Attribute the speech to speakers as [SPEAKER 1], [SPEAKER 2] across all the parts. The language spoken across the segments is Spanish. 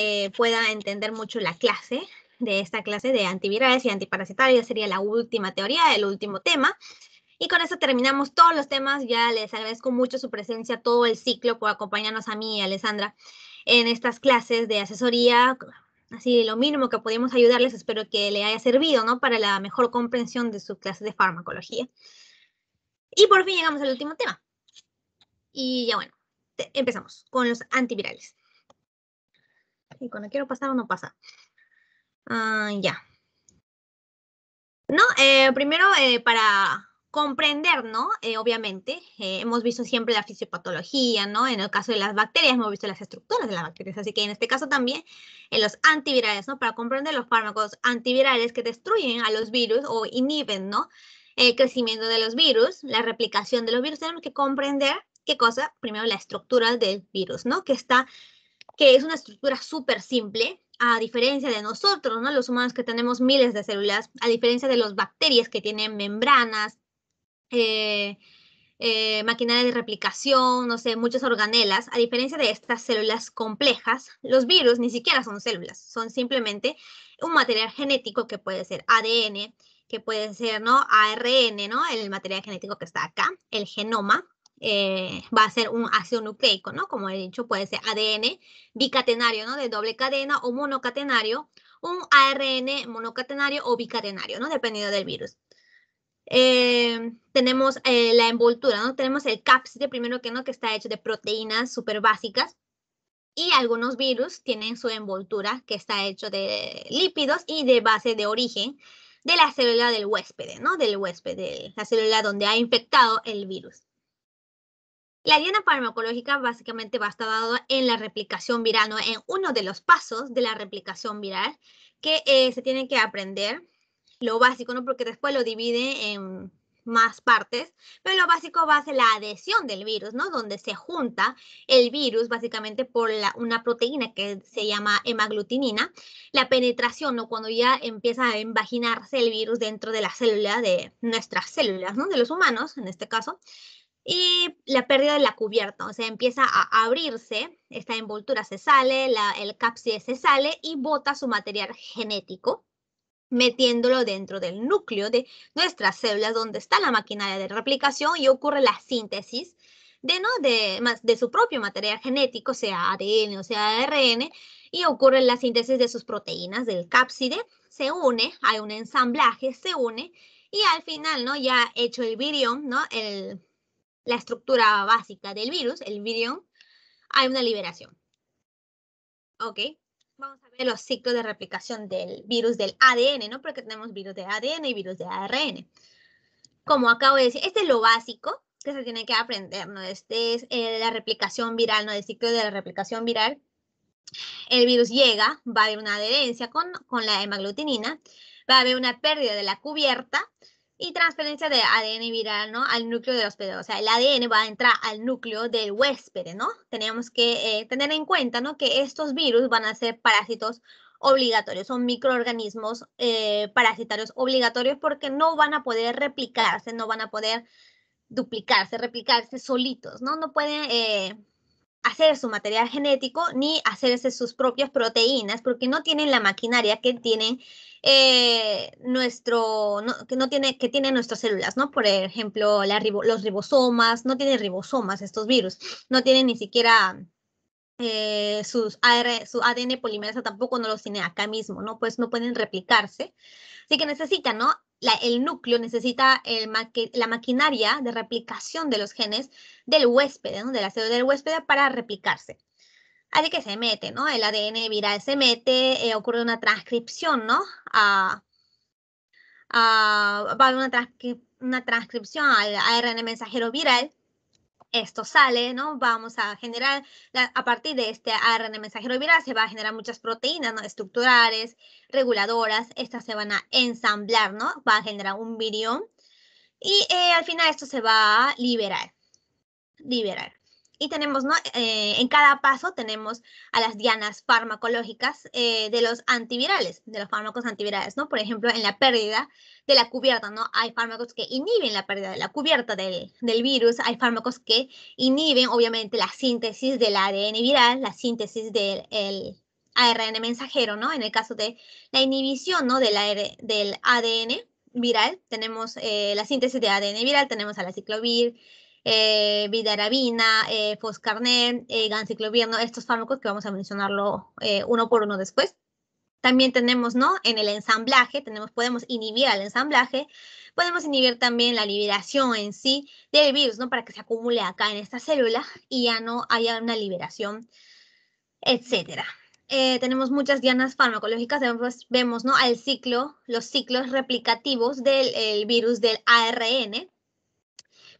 [SPEAKER 1] eh, pueda entender mucho la clase de esta clase de antivirales y antiparasitarios. Sería la última teoría, el último tema. Y con eso terminamos todos los temas. Ya les agradezco mucho su presencia, todo el ciclo, por acompañarnos a mí y a Alessandra en estas clases de asesoría. Así, lo mínimo que podemos ayudarles, espero que le haya servido, ¿no? Para la mejor comprensión de su clase de farmacología. Y por fin llegamos al último tema. Y ya bueno, empezamos con los antivirales. Y cuando quiero pasar, no pasa. Ah, ya. No, eh, primero eh, para comprender, ¿no? Eh, obviamente, hemos visto siempre la fisiopatología, ¿no? En el caso de las bacterias, hemos visto las estructuras de las bacterias, así que en este caso también en los antivirales, ¿no? Para comprender los fármacos antivirales que destruyen a los virus o inhiben, ¿no? El crecimiento de los virus, la replicación de los virus, tenemos que comprender qué cosa, primero la estructura del virus, ¿no? Que está, que es una estructura súper simple, a diferencia de nosotros, ¿no? Los humanos que tenemos miles de células, a diferencia de las bacterias que tienen membranas, eh, eh, maquinaria de replicación, no sé, muchas organelas, a diferencia de estas células complejas, los virus ni siquiera son células, son simplemente un material genético que puede ser ADN, que puede ser, ¿no? ARN, ¿no? El material genético que está acá, el genoma, eh, va a ser un ácido nucleico, ¿no? Como he dicho, puede ser ADN bicatenario, ¿no? De doble cadena o monocatenario, un ARN monocatenario o bicatenario, ¿no? Dependiendo del virus. Eh, tenemos eh, la envoltura, ¿no? Tenemos el cápside, primero que no, que está hecho de proteínas súper básicas. Y algunos virus tienen su envoltura, que está hecho de lípidos y de base de origen de la célula del huésped, ¿no? Del huésped, de la célula donde ha infectado el virus. La diana farmacológica básicamente va a estar dada en la replicación viral, ¿no? en uno de los pasos de la replicación viral que eh, se tiene que aprender lo básico, ¿no? Porque después lo divide en más partes, pero lo básico va a ser la adhesión del virus, ¿no? Donde se junta el virus básicamente por una proteína que se llama hemaglutinina, la penetración, ¿no? Cuando ya empieza a invaginarse el virus dentro de la célula de nuestras células, ¿no? De los humanos, en este caso, y la pérdida de la cubierta, o sea, empieza a abrirse, esta envoltura se sale, la, el cápside se sale y bota su material genético, metiéndolo dentro del núcleo de nuestras células, donde está la maquinaria de replicación y ocurre la síntesis de, ¿no? de, más, de su propio material genético, sea ADN o sea ARN, y ocurre la síntesis de sus proteínas del cápside, se une, hay un ensamblaje, se une, y al final, ¿no? Ya hecho el virión, ¿no? El, la estructura básica del virus, el virión, hay una liberación. ¿Ok? Vamos a ver los ciclos de replicación del virus del ADN, ¿no? Porque tenemos virus de ADN y virus de ARN. Como acabo de decir, este es lo básico que se tiene que aprender, ¿no? Este es eh, la replicación viral, ¿no? El ciclo de la replicación viral. El virus llega, va a haber una adherencia con, con la hemaglutinina, va a haber una pérdida de la cubierta, y transferencia de ADN viral, ¿no? Al núcleo del hospedero. O sea, el ADN va a entrar al núcleo del huésped, ¿no? Tenemos que eh, tener en cuenta, ¿no? Que estos virus van a ser parásitos obligatorios, son microorganismos eh, parasitarios obligatorios porque no van a poder replicarse, no van a poder duplicarse, replicarse solitos, ¿no? No pueden eh, hacer su material genético ni hacerse sus propias proteínas porque no tienen la maquinaria que tienen eh, nuestro, que no tiene, que tienen nuestras células, ¿no? Por ejemplo, los ribosomas, no tienen ribosomas estos virus, no tienen ni siquiera eh, sus AR, su ADN polimerasa tampoco no los tiene acá mismo, ¿no? Pues no pueden replicarse. Así que necesitan, ¿no? El núcleo necesita la maquinaria de replicación de los genes del huésped, ¿no? de la célula del huésped para replicarse. Así que se mete, ¿no? El ADN viral se mete, eh, ocurre una transcripción, ¿no? A, a, va a haber una, una transcripción al ARN mensajero viral esto sale, ¿no? Vamos a generar, a partir de este ARN mensajero viral se va a generar muchas proteínas ¿no? estructurales, reguladoras, estas se van a ensamblar, ¿no? Va a generar un virión y eh, al final esto se va a liberar, liberar. Y tenemos, ¿no? Eh, en cada paso tenemos a las dianas farmacológicas eh, de los antivirales, de los fármacos antivirales, ¿no? Por ejemplo, en la pérdida de la cubierta, ¿no? Hay fármacos que inhiben la pérdida de la cubierta del, del virus, hay fármacos que inhiben, obviamente, la síntesis del ADN viral, la síntesis del ARN mensajero, ¿no? En el caso de la inhibición, ¿no? Del, del ADN viral, tenemos eh, la síntesis de ADN viral, tenemos a la ciclovir, eh, vidarabina, eh, foscarnet, eh. Estos fármacos que vamos a mencionarlo eh, uno por uno después. También tenemos, ¿no? En el ensamblaje, tenemos, podemos inhibir el ensamblaje, podemos inhibir también la liberación en sí del virus, ¿no? Para que se acumule acá en esta célula y ya no haya una liberación, etcétera. Eh, tenemos muchas dianas farmacológicas, vemos, vemos, ¿no? Al ciclo, los ciclos replicativos del virus del ARN,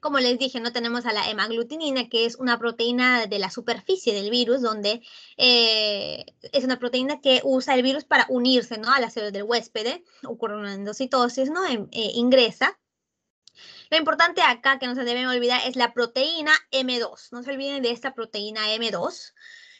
[SPEAKER 1] como les dije, no tenemos a la hemaglutinina, que es una proteína de la superficie del virus, donde eh, es una proteína que usa el virus para unirse ¿no? a las células del huésped, ocurre una endocitosis, ¿no? Eh, ingresa. Lo importante acá que no se deben olvidar es la proteína M2. No se olviden de esta proteína M2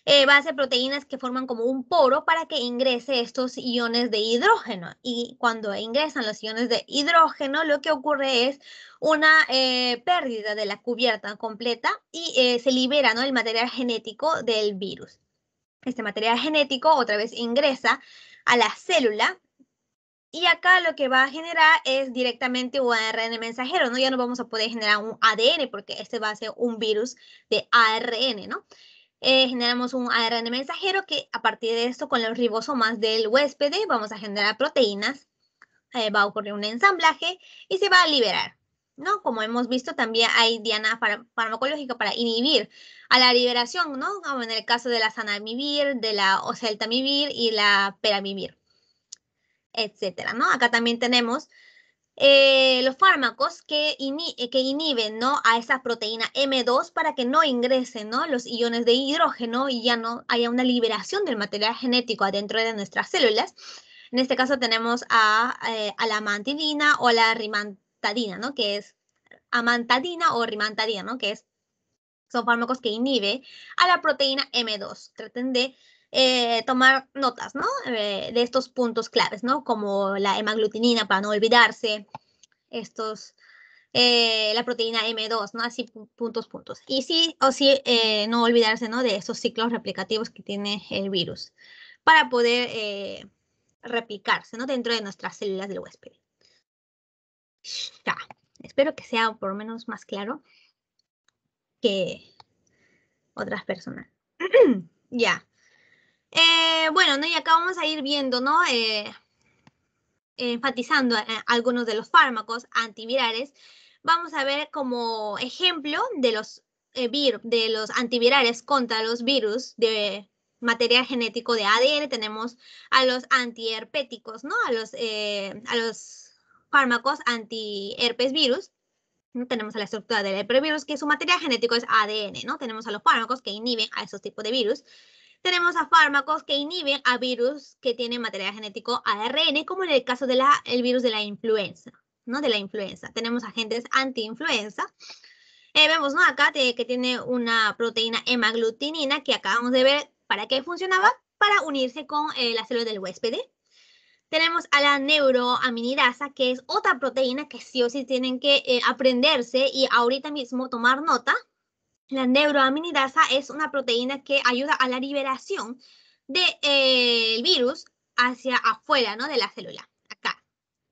[SPEAKER 1] eh, proteínas que forman como un poro para que ingrese estos iones de hidrógeno. Y cuando ingresan los iones de hidrógeno, lo que ocurre es una eh, pérdida de la cubierta completa y eh, se libera ¿no? el material genético del virus. Este material genético otra vez ingresa a la célula y acá lo que va a generar es directamente un ARN mensajero, ¿no? Ya no vamos a poder generar un ADN porque este va a ser un virus de ARN, ¿no? Eh, generamos un ARN mensajero que a partir de esto con los ribosomas del huésped vamos a generar proteínas, eh, va a ocurrir un ensamblaje y se va a liberar. ¿no? Como hemos visto, también hay diana farmacológica para inhibir a la liberación, ¿no? En el caso de la sanamivir, de la oseltamivir y la peramivir, etcétera, ¿no? Acá también tenemos eh, los fármacos que, eh, que, inhiben ¿no? a esa proteína M2 para que no ingresen ¿no? los iones de hidrógeno y ya no haya una liberación del material genético adentro de nuestras células. En este caso tenemos a, eh, la amantidina o la rimantadina, ¿no? que es amantadina o rimantadina, ¿no? que es, son fármacos que inhiben a la proteína M2. Traten de eh, tomar notas, ¿no? Eh, de estos puntos claves, ¿no? Como la hemaglutinina para no olvidarse, estos, eh, la proteína M2, ¿no? Así puntos, puntos. Y sí o sí, no olvidarse, ¿no? De estos ciclos replicativos que tiene el virus para poder replicarse, ¿no? Dentro de nuestras células del huésped. Ya, espero que sea por lo menos más claro que otras personas. ya. Eh, bueno, ¿no? y acá vamos a ir viendo, ¿no? Eh, enfatizando eh, algunos de los fármacos antivirales. Vamos a ver como ejemplo de los, de los antivirales contra los virus de material genético de ADN. Tenemos a los antiherpéticos, ¿no? A los, a los fármacos antiherpes virus. Tenemos a la estructura del herpesvirus, que su material genético es ADN, ¿no? Tenemos a los fármacos que inhiben a esos tipos de virus tenemos a fármacos que inhiben a virus que tienen material genético ARN, como en el caso del virus de la influenza, ¿no? De la influenza. Tenemos agentes anti-influenza. Eh, vemos. Acá que tiene una proteína hemaglutinina que acabamos de ver para qué funcionaba, para unirse con eh, la célula del huésped. Tenemos a la neuroaminidasa, que es otra proteína que sí o sí tienen que eh, aprenderse y ahorita mismo tomar nota, la neuroaminidasa es una proteína que ayuda a la liberación del eh, virus hacia afuera ¿no? de la célula. Acá.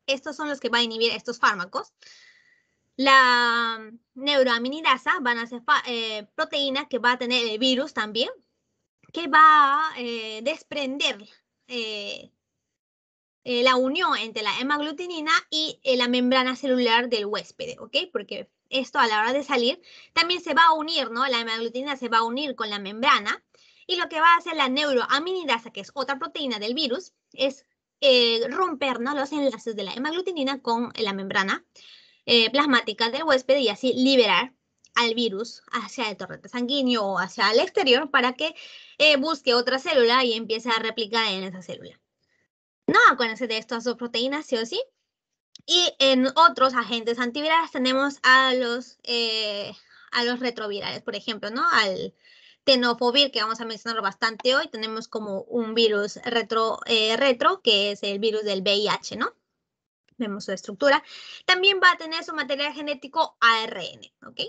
[SPEAKER 1] Estos son los que van a inhibir estos fármacos. La neuroaminidasa van a ser eh, proteína que va a tener el virus también, que va a eh, desprender la unión entre la hemaglutinina y la membrana celular del huésped, ¿ok? Porque esto a la hora de salir, también se va a unir, ¿no? La hemaglutinina se va a unir con la membrana y lo que va a hacer la neuroaminidasa, que es otra proteína del virus, es eh, romper ¿no? los enlaces de la hemaglutinina con la membrana eh, plasmática del huésped y así liberar al virus hacia el torrente sanguíneo o hacia el exterior para que eh, busque otra célula y empiece a replicar en esa célula. No, acuérdense de estas dos proteínas, sí o sí. Y en otros agentes antivirales tenemos a los, eh, a los retrovirales, por ejemplo, ¿no? Al tenofovir, que vamos a mencionarlo bastante hoy, tenemos como un virus retro, eh, retro, que es el virus del VIH, ¿no? Vemos su estructura. También va a tener su material genético ARN, ¿ok?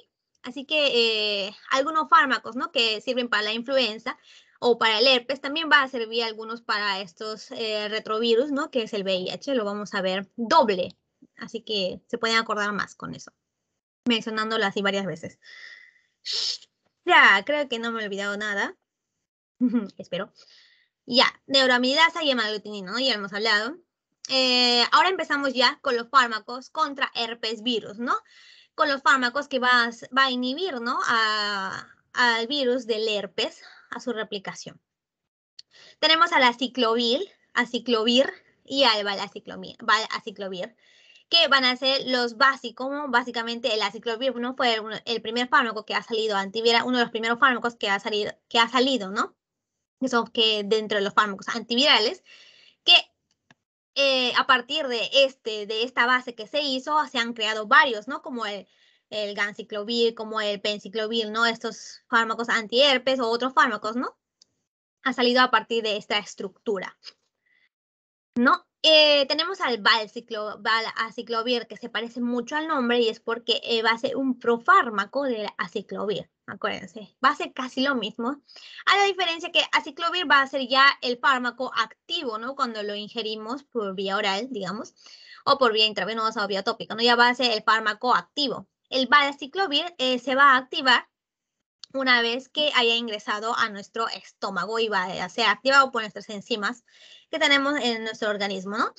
[SPEAKER 1] Así que eh, algunos fármacos, ¿no? Que sirven para la influenza, o para el herpes, también va a servir algunos para estos retrovirus, ¿no? Que es el VIH, lo vamos a ver doble, así que se pueden acordar más con eso, mencionándolo así varias veces. Ya, creo que no me he olvidado nada. Espero. Ya, neuroamidasa y hemaglutinina, ¿no? Ya hemos hablado. Eh, ahora empezamos ya con los fármacos contra herpes virus, ¿no? Con los fármacos que va a, a inhibir, ¿no? al virus del herpes, a su replicación. Tenemos a la ciclovir, aciclovir y al valaciclovir, que van a ser los básicos, básicamente el aciclovir no fue el, primer fármaco que ha salido antiviral, uno de los primeros fármacos que ha salido, que ha salido, ¿no? Eso que dentro de los fármacos antivirales, que eh, a partir de este, de esta base que se hizo, se han creado varios, ¿no? Como el, el ganciclovir, como el penciclovir, ¿no? Estos fármacos antiherpes o otros fármacos, ¿no? Ha salido a partir de esta estructura. ¿No? Eh, tenemos al valaciclovir, que se parece mucho al nombre y es porque eh, va a ser un profármaco del aciclovir, acuérdense. Va a ser casi lo mismo, a la diferencia que aciclovir va a ser ya el fármaco activo, ¿no? Cuando lo ingerimos por vía oral, digamos, o por vía intravenosa o vía tópica, ¿no? Ya va a ser el fármaco activo el valaciclovir eh, se va a activar una vez que haya ingresado a nuestro estómago y va a ser activado por nuestras enzimas que tenemos en nuestro organismo, ¿no?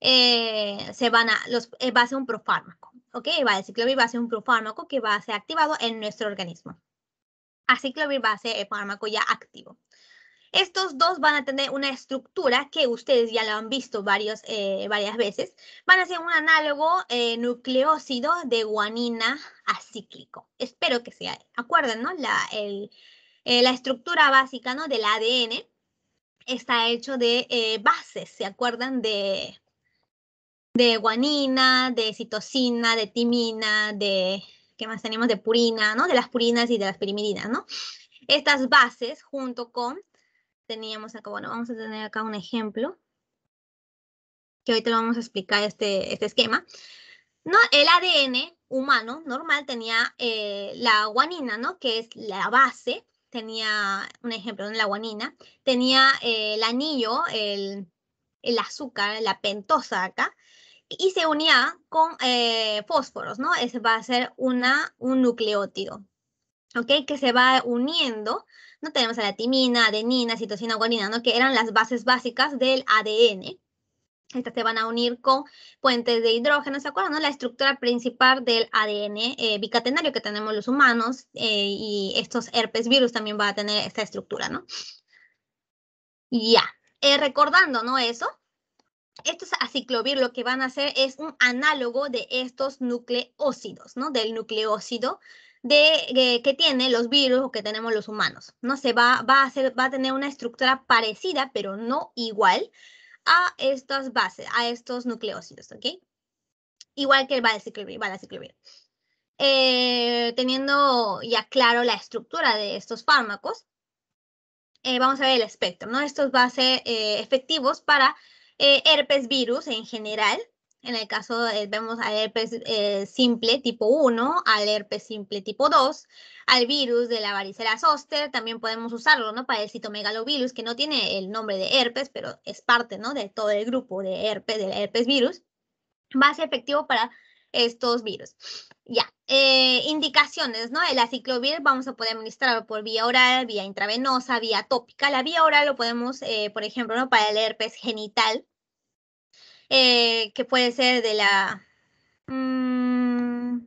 [SPEAKER 1] Eh, se van a, los, eh, va a ser un profármaco, ¿ok? El valaciclovir va a ser un profármaco que va a ser activado en nuestro organismo. Aciclovir va a ser el fármaco ya activo. Estos dos van a tener una estructura que ustedes ya lo han visto varios, eh, varias veces. Van a ser un análogo eh, nucleócido de guanina acíclico. Espero que se acuerden, ¿no? La, el, eh, la estructura básica ¿no? del ADN está hecho de bases, ¿se acuerdan? De, de guanina, de citosina, de timina, de, ¿qué más tenemos? De purina, ¿no? De las purinas y de las pirimidinas, ¿no? Estas bases, junto con teníamos acá, bueno, vamos a tener acá un ejemplo, que te lo vamos a explicar este, este esquema. No, el ADN humano normal tenía eh, la guanina, ¿no? Que es la base, tenía un ejemplo, la guanina, tenía eh, el anillo, el, el, azúcar, la pentosa acá, y se unía con eh, fósforos, ¿no? Ese va a ser una, un nucleótido, ¿ok? Que se va uniendo ¿no? Tenemos a la timina, adenina, citosina, guanina, ¿no? Que eran las bases básicas del ADN. Estas se van a unir con puentes de hidrógeno, ¿se acuerdan? No? La estructura principal del ADN eh, bicatenario que tenemos los humanos eh, y estos herpes virus también van a tener esta estructura, ¿no? Ya, eh, recordando, ¿no? Eso, estos aciclovir lo que van a hacer es un análogo de estos nucleócidos, ¿no? Del nucleócido de, que tiene los virus o que tenemos los humanos. No se va, va, a ser, va a tener una estructura parecida, pero no igual a estas bases, a estos nucleócidos, ¿ok? Igual que el valaciclovir. Eh, teniendo ya claro la estructura de estos fármacos, eh, vamos a ver el espectro, ¿no? Estos van a ser eh, efectivos para herpes virus en general, en el caso, eh, vemos al herpes eh, simple tipo 1, al herpes simple tipo 2, al virus de la varicela zoster, también podemos usarlo, ¿no? Para el citomegalovirus, que no tiene el nombre de herpes, pero es parte, ¿no? De todo el grupo de herpes, del herpes virus. Va a ser efectivo para estos virus. Ya, eh, indicaciones, ¿no? El aciclovir vamos a poder administrarlo por vía oral, vía intravenosa, vía tópica. La vía oral lo podemos, por ejemplo, ¿no? Para el herpes genital, eh, que puede ser de la... Mm,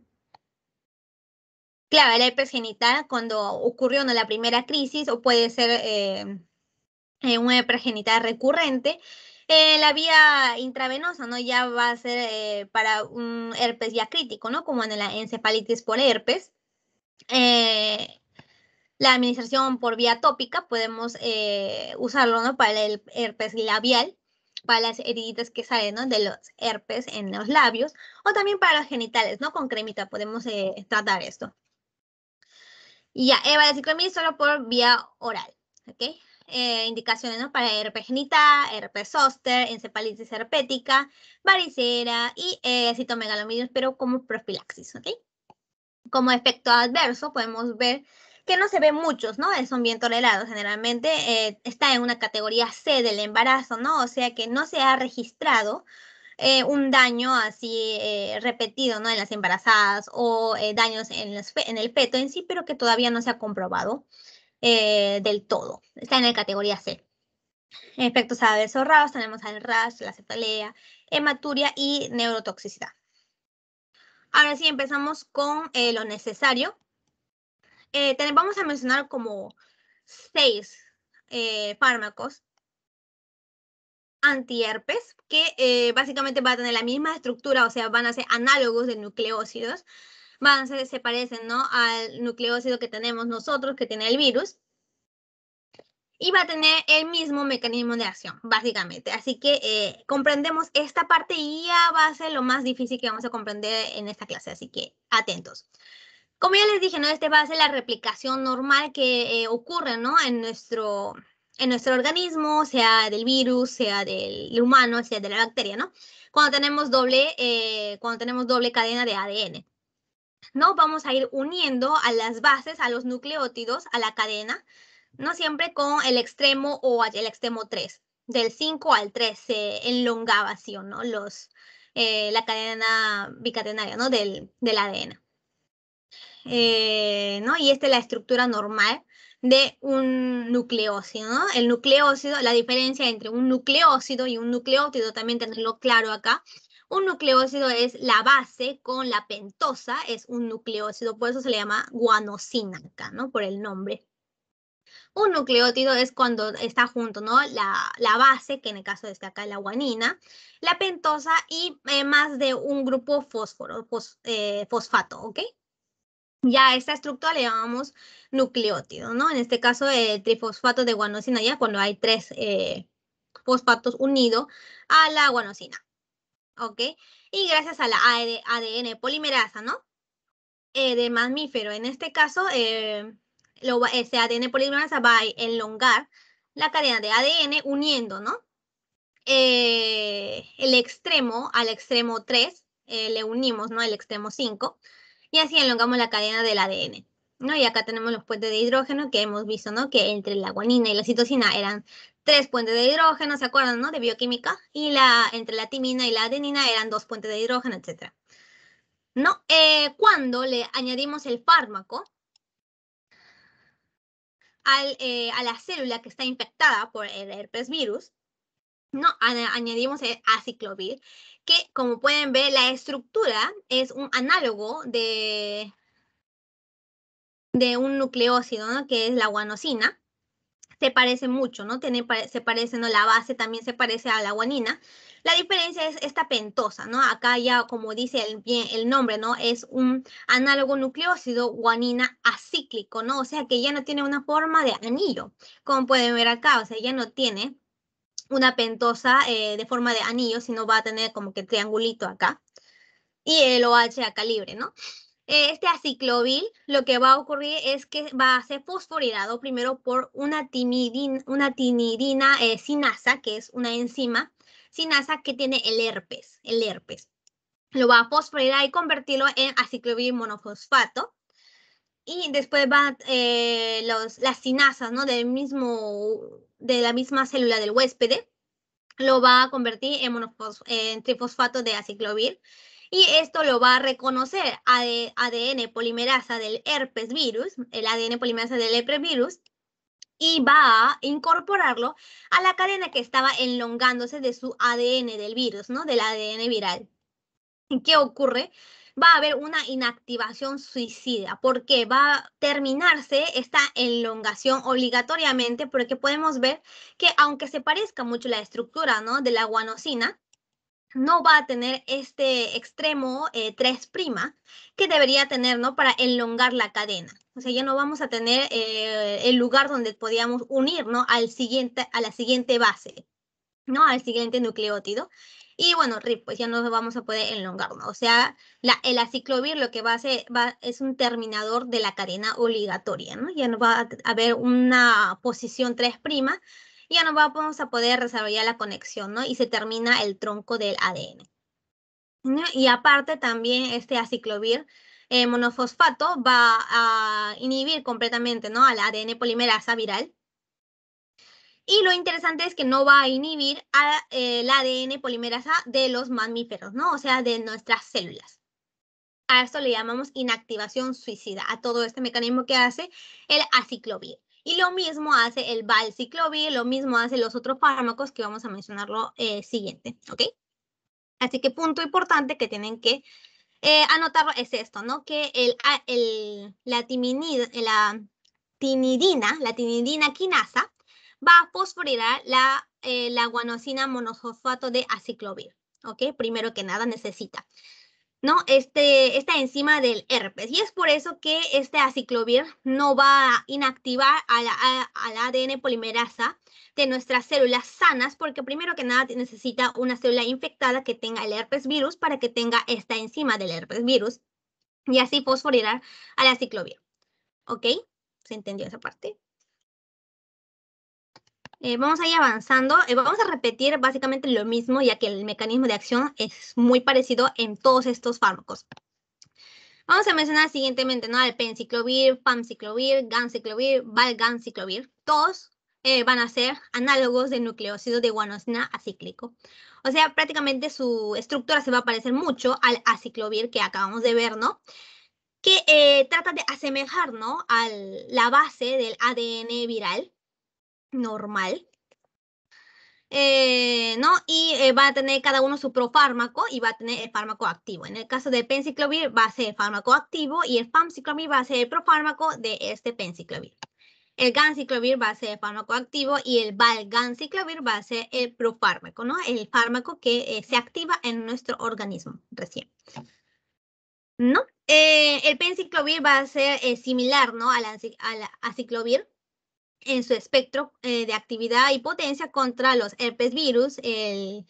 [SPEAKER 1] claro, el herpes genital cuando ocurrió ¿no? la primera crisis o puede ser eh, eh, un herpes genital recurrente. la vía intravenosa, ¿no? Ya va a ser para un herpes ya crítico, ¿no? Como en la encefalitis por herpes. la administración por vía tópica podemos usarlo, ¿no? Para el herpes labial para las heridas que salen de los herpes en los labios o también para los genitales, ¿no? Con cremita podemos eh, tratar esto. Y ya, Eva, la solo por vía oral, ¿ok? Eh, indicaciones ¿no? para herpes genital, herpes zóster, encefalitis herpética, varicela y eh, pero como profilaxis, ¿ok? Como efecto adverso podemos ver que no se ven muchos, ¿no? Son bien tolerados generalmente. Eh, está en una categoría C del embarazo, ¿no? O sea que no se ha registrado eh, un daño así eh, repetido, ¿no? En las embarazadas o daños en, en, el feto en sí, pero que todavía no se ha comprobado del todo. Está en la categoría C. Efectos adversos tenemos el rash, la cefalea, hematuria y neurotoxicidad. Ahora sí, empezamos con lo necesario eh, vamos a mencionar como seis eh, fármacos antierpes que eh, básicamente van a tener la misma estructura, o sea, van a ser análogos de nucleócidos, van a ser, se parecen ¿no? al nucleócido que tenemos nosotros, que tiene el virus, y va a tener el mismo mecanismo de acción, básicamente. Así que comprendemos esta parte y ya va a ser lo más difícil que vamos a comprender en esta clase, así que atentos. Como ya les dije, ¿no? Este va a ser la replicación normal que eh, ocurre, ¿no? En nuestro, en nuestro organismo, sea del virus, sea del humano, sea de la bacteria, ¿no? Cuando tenemos doble, eh, cuando tenemos doble cadena de ADN. ¿No? Vamos a ir uniendo a las bases, a los nucleótidos, a la cadena, no siempre con el extremo o el extremo 3. Del 5 al 3 se elongaba así, ¿no? Los, eh, la cadena bicatenaria, ¿no? Del, del ADN. Eh, ¿no? Y esta es la estructura normal de un nucleócido, ¿no? El nucleócido, la diferencia entre un nucleócido y un nucleótido, también tenerlo claro acá. Un nucleócido es la base con la pentosa, es un nucleócido, por eso se le llama guanosina acá, ¿no? Por el nombre. Un nucleótido es cuando está junto, ¿no? La, la base, que en el caso de este acá es la guanina, la pentosa y eh, más de un grupo fósforo, eh, fosfato, ¿ok? Ya a esta estructura le llamamos nucleótido, ¿no? En este caso, el trifosfato de guanosina, ya cuando hay tres eh, fosfatos unidos a la guanosina, ¿ok? Y gracias a la ADN polimerasa, ¿no? Eh, de mamífero, en este caso, eh, ese ADN polimerasa va a elongar la cadena de ADN uniendo, ¿no? el extremo al extremo 3, le unimos, ¿no? El extremo 5 y así elongamos la cadena del ADN. ¿no? Y acá tenemos los puentes de hidrógeno que hemos visto, ¿no? Que entre la guanina y la citosina eran tres puentes de hidrógeno, ¿se acuerdan, no? De bioquímica. Y la, entre la timina y la adenina eran dos puentes de hidrógeno, etc. ¿No? Eh, cuando le añadimos el fármaco eh, a la célula que está infectada por el herpes virus, ¿no? Añadimos el aciclovir, que como pueden ver, la estructura es un análogo de, de un nucleócido, ¿no? Que es la guanosina. Se parece mucho, ¿no? Tiene, se parece, ¿no? La base también se parece a la guanina. La diferencia es esta pentosa, ¿no? Acá ya, como dice el, el nombre, ¿no? Es un análogo nucleócido guanina acíclico, ¿no? O sea que ya no tiene una forma de anillo, como pueden ver acá, o sea, ya no tiene una pentosa eh, de forma de anillo, sino va a tener como que triangulito acá y el OH acá libre, ¿no? Este aciclovil, lo que va a ocurrir es que va a ser fosforilado primero por una, timidina, una tinidina eh, sinasa, que es una enzima sinasa que tiene el herpes, el herpes. Lo va a fosforilar y convertirlo en aciclovir monofosfato. Y después van eh, los, las sinasas, ¿no? Del mismo de la misma célula del huésped lo va a convertir en, trifosfato de aciclovir y esto lo va a reconocer ADN polimerasa del herpes virus, el ADN polimerasa del herpes virus, y va a incorporarlo a la cadena que estaba enlongándose de su ADN del virus, ¿no? Del ADN viral. ¿Qué ocurre? Va a haber una inactivación suicida, porque va a terminarse esta elongación obligatoriamente, porque podemos ver que aunque se parezca mucho la estructura ¿no? de la guanosina, no va a tener este extremo 3' eh, que debería tener ¿no? para elongar la cadena. O sea, ya no vamos a tener eh, el lugar donde podíamos unir ¿no? al siguiente, a la siguiente base, ¿no? al siguiente nucleótido. Y bueno, RIP, pues ya no vamos a poder elongarnos. O sea, el aciclovir lo que va a hacer va, es un terminador de la cadena obligatoria, ¿no? Ya no va a haber una posición 3', ya no vamos a poder desarrollar la conexión, ¿no? Y se termina el tronco del ADN. Y aparte también este aciclovir eh, monofosfato va a inhibir completamente ¿no? al ADN polimerasa viral. Y lo interesante es que no va a inhibir al el ADN polimerasa de los mamíferos, ¿no? O sea, de nuestras células. A esto le llamamos inactivación suicida, a todo este mecanismo que hace el aciclovir. Y lo mismo hace el valciclovir, lo mismo hace los otros fármacos que vamos a mencionarlo eh, siguiente, ¿ok? Así que punto importante que tienen que eh, es esto, ¿no? Que el, la, timinid, la tinidina, la tinidina quinasa, va a fosforilar la, eh, la guanosina monofosfato de aciclovir, ¿ok? Primero que nada necesita. ¿no? Este, esta enzima del herpes. Y es por eso que este aciclovir no va a inactivar al ADN polimerasa de nuestras células sanas, porque primero que nada necesita una célula infectada que tenga el herpes virus para que tenga esta enzima del herpes virus y así fosforilar al aciclovir. ¿Ok? ¿Se entendió esa parte? Eh, vamos a ir avanzando. Eh, vamos a repetir básicamente lo mismo, ya que el mecanismo de acción es muy parecido en todos estos fármacos. Vamos a mencionar siguientemente, ¿no? El penciclovir, pamciclovir, ganciclovir, valganciclovir. Todos eh, van a ser análogos de nucleócido de guanosina acíclico. O sea, prácticamente su estructura se va a parecer mucho al aciclovir que acabamos de ver, ¿no? Que trata de asemejar, ¿no? A la base del ADN viral normal. Eh, ¿no? Y eh, va a tener cada uno su profármaco y va a tener el fármaco activo. En el caso del penciclovir va a ser el fármaco activo y el famciclovir va a ser el profármaco de este penciclovir. El ganciclovir va a ser el fármaco activo y el valganciclovir va a ser el profármaco, ¿no? El fármaco que eh, se activa en nuestro organismo recién. ¿No? el penciclovir va a ser similar, ¿no? Al, al aciclovir, en su espectro eh, de actividad y potencia contra los herpes virus,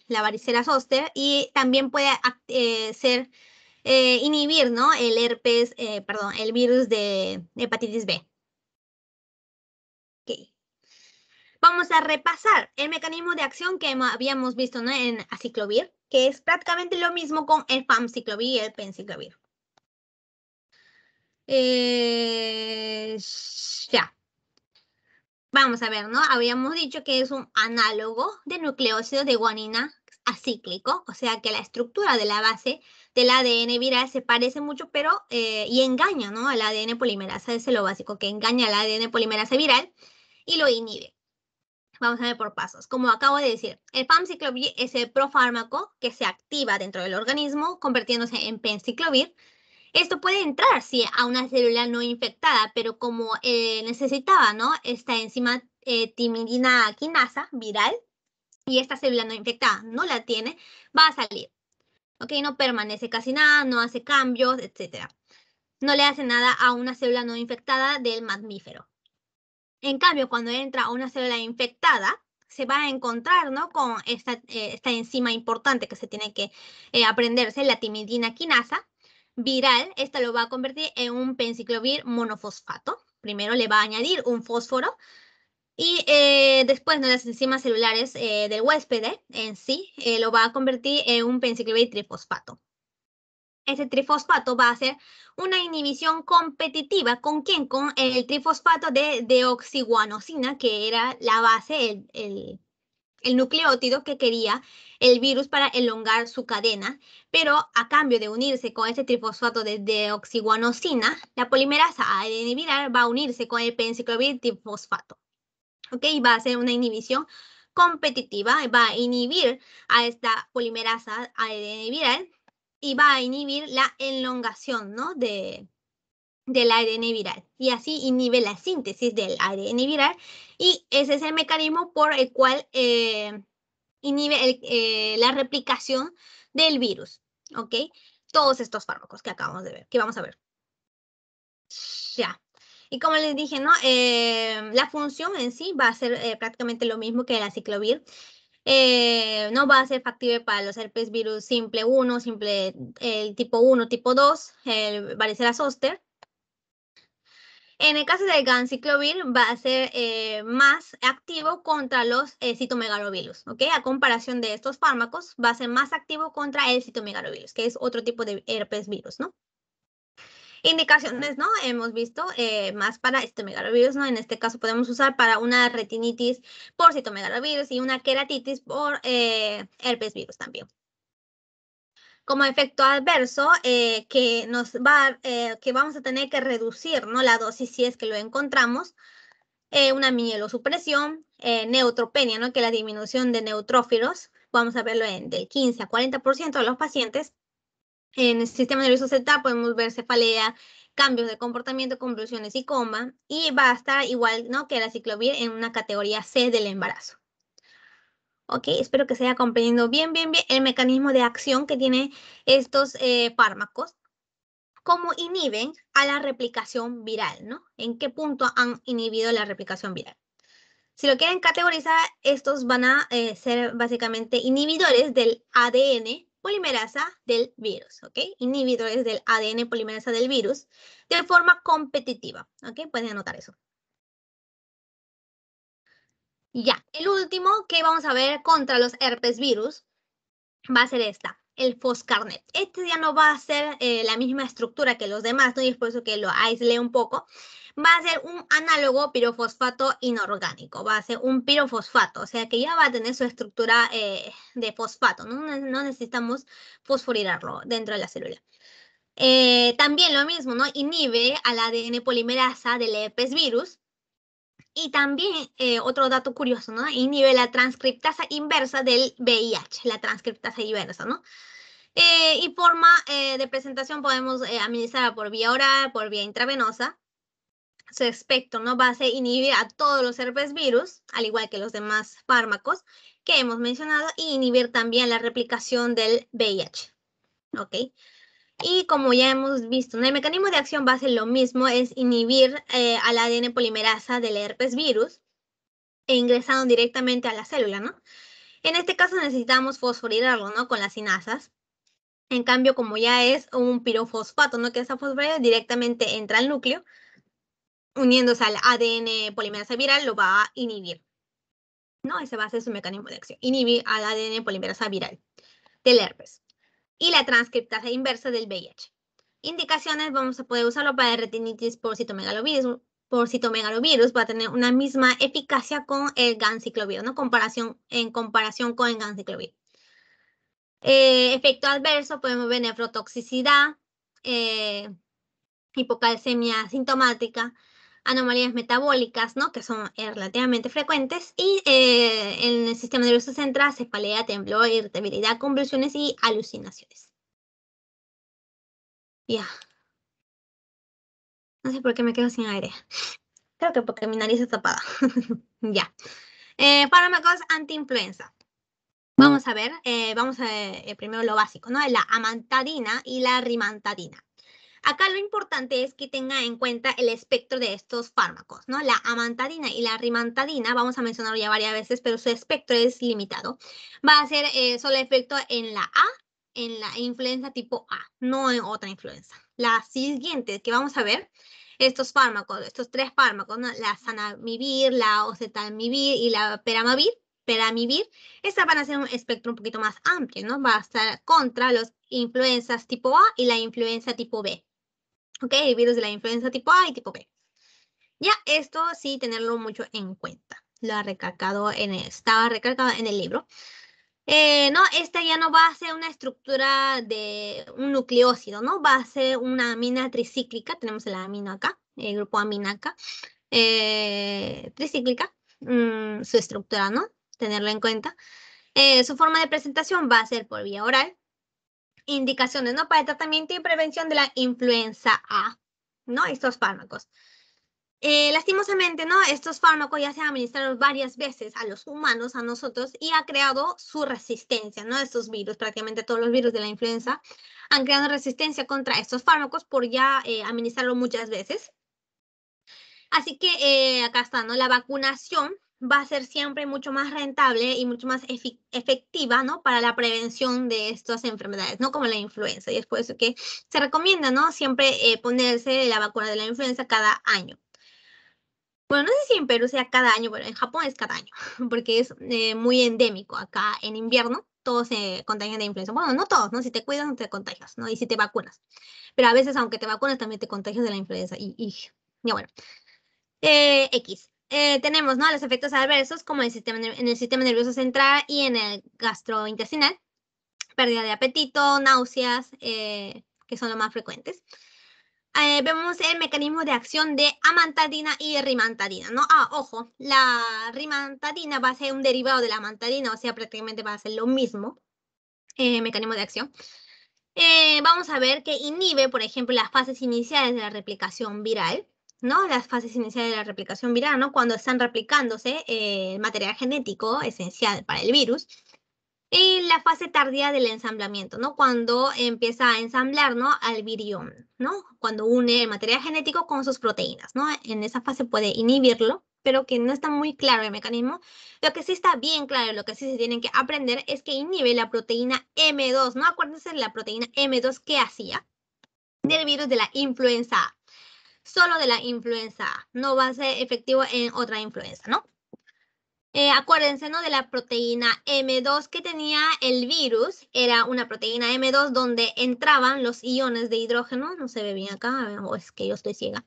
[SPEAKER 1] la varicela zoster y también puede eh, ser eh, inhibir ¿no? el herpes, perdón, el virus de hepatitis B. Okay. Vamos a repasar el mecanismo de acción que habíamos visto ¿no? en aciclovir, que es prácticamente lo mismo con el famciclovir y el penciclovir. ya. Vamos a ver, ¿no? Habíamos dicho que es un análogo de nucleócido de guanina acíclico, o sea que la estructura de la base del ADN viral se parece mucho, pero eh, y engaña, ¿no? Al ADN polimerasa, ese es lo básico, que engaña al ADN polimerasa viral y lo inhibe. Vamos a ver por pasos. Como acabo de decir, el pamciclovir es el profármaco que se activa dentro del organismo, convirtiéndose en penciclovir, esto puede entrar, sí, a una célula no infectada, pero como eh, necesitaba, ¿no? Esta enzima eh, timidina quinasa viral y esta célula no infectada no la tiene, va a salir. ¿Ok? No permanece casi nada, no hace cambios, etc. No le hace nada a una célula no infectada del mamífero. En cambio, cuando entra a una célula infectada, se va a encontrar ¿no? con esta, eh, enzima importante que se tiene que eh, aprenderse, la timidina quinasa, viral, esta lo va a convertir en un penciclovir monofosfato. Primero le va a añadir un fósforo y eh, después de las enzimas celulares eh, del huésped en sí eh, lo va a convertir en un penciclovir trifosfato. Ese trifosfato va a hacer una inhibición competitiva. ¿Con quién? Con el trifosfato de deoxiguanosina, que era la base, el nucleótido que quería el virus para elongar su cadena, pero a cambio de unirse con este trifosfato de deoxiguanosina, la polimerasa ADN viral va a unirse con el penciclovir trifosfato. ¿Ok? Va a hacer una inhibición competitiva, va a inhibir a esta polimerasa ADN viral y va a inhibir la elongación ¿no? de, del ADN viral y así inhibe la síntesis del ADN viral y ese es el mecanismo por el cual eh, inhibe eh, la replicación del virus, ¿ok? Todos estos fármacos que acabamos de ver, que vamos a ver. Ya. Y como les dije, ¿no? Eh, la función en sí va a ser prácticamente lo mismo que el aciclovir. no va a ser factible para los herpes virus simple 1, simple el tipo 1, tipo 2, el varicela zoster, en el caso del ganciclovir va a ser eh, más activo contra los eh, citomegalovirus, ¿ok? A comparación de estos fármacos, va a ser más activo contra el citomegalovirus, que es otro tipo de herpes virus, ¿no? Indicaciones, ¿no? Hemos visto eh, más para citomegalovirus, ¿no? En este caso podemos usar para una retinitis por citomegalovirus y una queratitis por herpes virus también. Como efecto adverso, eh, que, nos va, que vamos a tener que reducir ¿no? la dosis si es que lo encontramos, una mielosupresión, neutropenia, ¿no? que la disminución de neutrófilos, vamos a verlo en del 15 a 40% de los pacientes, en el sistema nervioso central podemos ver cefalea, cambios de comportamiento, convulsiones y coma, y va a estar igual ¿no? que la ciclovir en una categoría C del embarazo. Ok, espero que se haya comprendido bien, bien, bien el mecanismo de acción que tienen estos eh, fármacos. Cómo inhiben a la replicación viral, ¿no? ¿En qué punto han inhibido la replicación viral? Si lo quieren categorizar, estos van a eh, ser básicamente inhibidores del ADN polimerasa del virus, ¿ok? Inhibidores del ADN polimerasa del virus de forma competitiva, ¿ok? Pueden anotar eso. Ya, el último que vamos a ver contra los herpes virus va a ser esta, el Foscarnet. Este ya no va a ser eh, la misma estructura que los demás, ¿no? Y es por eso que lo aislé un poco va a ser un análogo pirofosfato inorgánico, va a ser un pirofosfato, o sea que ya va a tener su estructura eh, de fosfato, ¿no? no necesitamos fosforilarlo dentro de la célula. Eh, también lo mismo, ¿no? Inhibe al ADN polimerasa del herpes virus. Y también eh, otro dato curioso, ¿no? Inhibe la transcriptasa inversa del VIH, la transcriptasa inversa, ¿no? y forma de presentación podemos administrar por vía oral, por vía intravenosa su espectro no ser inhibir a todos los herpes virus, al igual que los demás fármacos que hemos mencionado, y inhibir también la replicación del VIH. ¿Ok? Y como ya hemos visto, el mecanismo de acción va a ser lo mismo, es inhibir eh, al ADN polimerasa del herpes virus e ingresando directamente a la célula, ¿no? En este caso necesitamos fosforilarlo, ¿no? Con las sinasas. En cambio, como ya es un pirofosfato, ¿no? Que esa fosforilado directamente entra al núcleo, uniéndose al ADN polimerasa viral, lo va a inhibir. ¿No? Ese va a ser su mecanismo de acción. Inhibir al ADN polimerasa viral del herpes. Y la transcriptasa inversa del VIH. Indicaciones, vamos a poder usarlo para retinitis por citomegalovirus. Por citomegalovirus va a tener una misma eficacia con el ganciclovir, ¿no? Comparación, en comparación con el ganciclovir. Eh, efecto adverso, podemos ver nefrotoxicidad, eh, hipocalcemia sintomática, anomalías metabólicas, ¿no? Que son eh, relativamente frecuentes. Y eh, en el sistema nervioso central, cefalea, temblor, irritabilidad, convulsiones y alucinaciones. Ya. No sé por qué me quedo sin aire. Creo que porque mi nariz está tapada. ya. Eh, fármacos antiinfluenza. Vamos a ver, vamos a ver primero lo básico, ¿no? La amantadina y la rimantadina. Acá lo importante es que tenga en cuenta el espectro de estos fármacos, ¿no? La amantadina y la rimantadina, vamos a mencionarlo ya varias veces, pero su espectro es limitado. Va a ser eh, solo efecto en la A, en la influenza tipo A, no en otra influenza. La siguiente que vamos a ver, estos fármacos, estos tres fármacos, la sanamivir, la oseltamivir y la peramavir, peramivir, estas van a ser un espectro un poquito más amplio, ¿no? Va a estar contra los influencias tipo A y la influenza tipo B. ¿ok? El virus de la influenza tipo A y tipo B. Ya, esto sí tenerlo mucho en cuenta. Lo ha recalcado en el, estaba recalcado en el libro. Eh, no, esta ya no va a ser una estructura de un nucleócido, ¿no? Va a ser una amina tricíclica. Tenemos el amino acá, el grupo amina acá. Eh, tricíclica, mm, su estructura, ¿no? Tenerlo en cuenta. Eh, su forma de presentación va a ser por vía oral, indicaciones, ¿no? Para el tratamiento y prevención de la influenza A, ¿no? Estos fármacos. Eh, lastimosamente, ¿no? Estos fármacos ya se han administrado varias veces a los humanos, a nosotros, y ha creado su resistencia, ¿no? Estos virus, prácticamente todos los virus de la influenza han creado resistencia contra estos fármacos por ya eh, administrarlo muchas veces. Así que eh, acá está, ¿no? La vacunación va a ser siempre mucho más rentable y mucho más efectiva, ¿no? Para la prevención de estas enfermedades, ¿no? Como la influenza. Y es por eso que se recomienda, ¿no? Siempre eh, ponerse la vacuna de la influenza cada año. Bueno, no sé si en Perú sea cada año, pero en Japón es cada año, porque es eh, muy endémico. Acá en invierno todos se contagian de influenza. Bueno, no todos, ¿no? Si te cuidas, no te contagias, ¿no? Y si te vacunas. Pero a veces, aunque te vacunas, también te contagias de la influenza. Y, y ya bueno. Eh, X. Eh, tenemos, ¿no? Los efectos adversos, como el, sistema, en el sistema nervioso central y en el gastrointestinal. Pérdida de apetito, náuseas, que son los más frecuentes. Eh, vemos el mecanismo de acción de amantadina y rimantadina, ¿no? Ah, ojo, la rimantadina va a ser un derivado de la amantadina, o sea, prácticamente va a ser lo mismo eh, mecanismo de acción. Eh, vamos a ver que inhibe, por ejemplo, las fases iniciales de la replicación viral, ¿no? Las fases iniciales de la replicación viral, ¿no? Cuando están replicándose el material genético esencial para el virus. Y la fase tardía del ensamblamiento, ¿no? Cuando empieza a ensamblar, ¿no? Al virión, ¿no? Cuando une el material genético con sus proteínas, ¿no? En esa fase puede inhibirlo, pero que no está muy claro el mecanismo. Lo que sí está bien claro, lo que sí se tienen que aprender es que inhibe la proteína M2, ¿no? Acuérdense de la proteína M2 que hacía del virus de la influenza. Solo de la influenza A. No va a ser efectivo en otra influenza, ¿no? Eh, acuérdense, ¿no? De la proteína M2 que tenía el virus. Era una proteína M2 donde entraban los iones de hidrógeno. No se ve bien acá, o es que yo estoy ciega.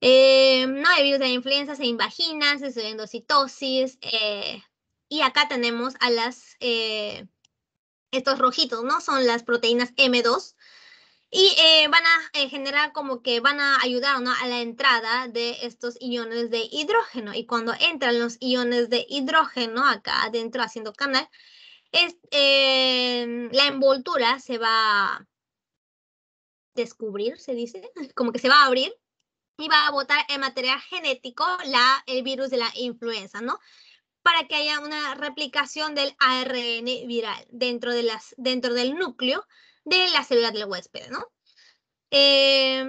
[SPEAKER 1] Eh, no, el virus de la influenza se invagina, se sube endocitosis. Eh, y acá tenemos a las, estos rojitos, ¿no? Son las proteínas M2 y eh, van a eh, generar como que van a ayudar a la entrada de estos iones de hidrógeno. Y cuando entran los iones de hidrógeno acá adentro haciendo canal, es, em, la envoltura se va a descubrir, se dice, como que se va a abrir y va a botar el material genético, la, el virus de la influenza, ¿no? Para que haya una replicación del ARN viral dentro, de las, dentro del núcleo de la célula del huésped, ¿no? Eh,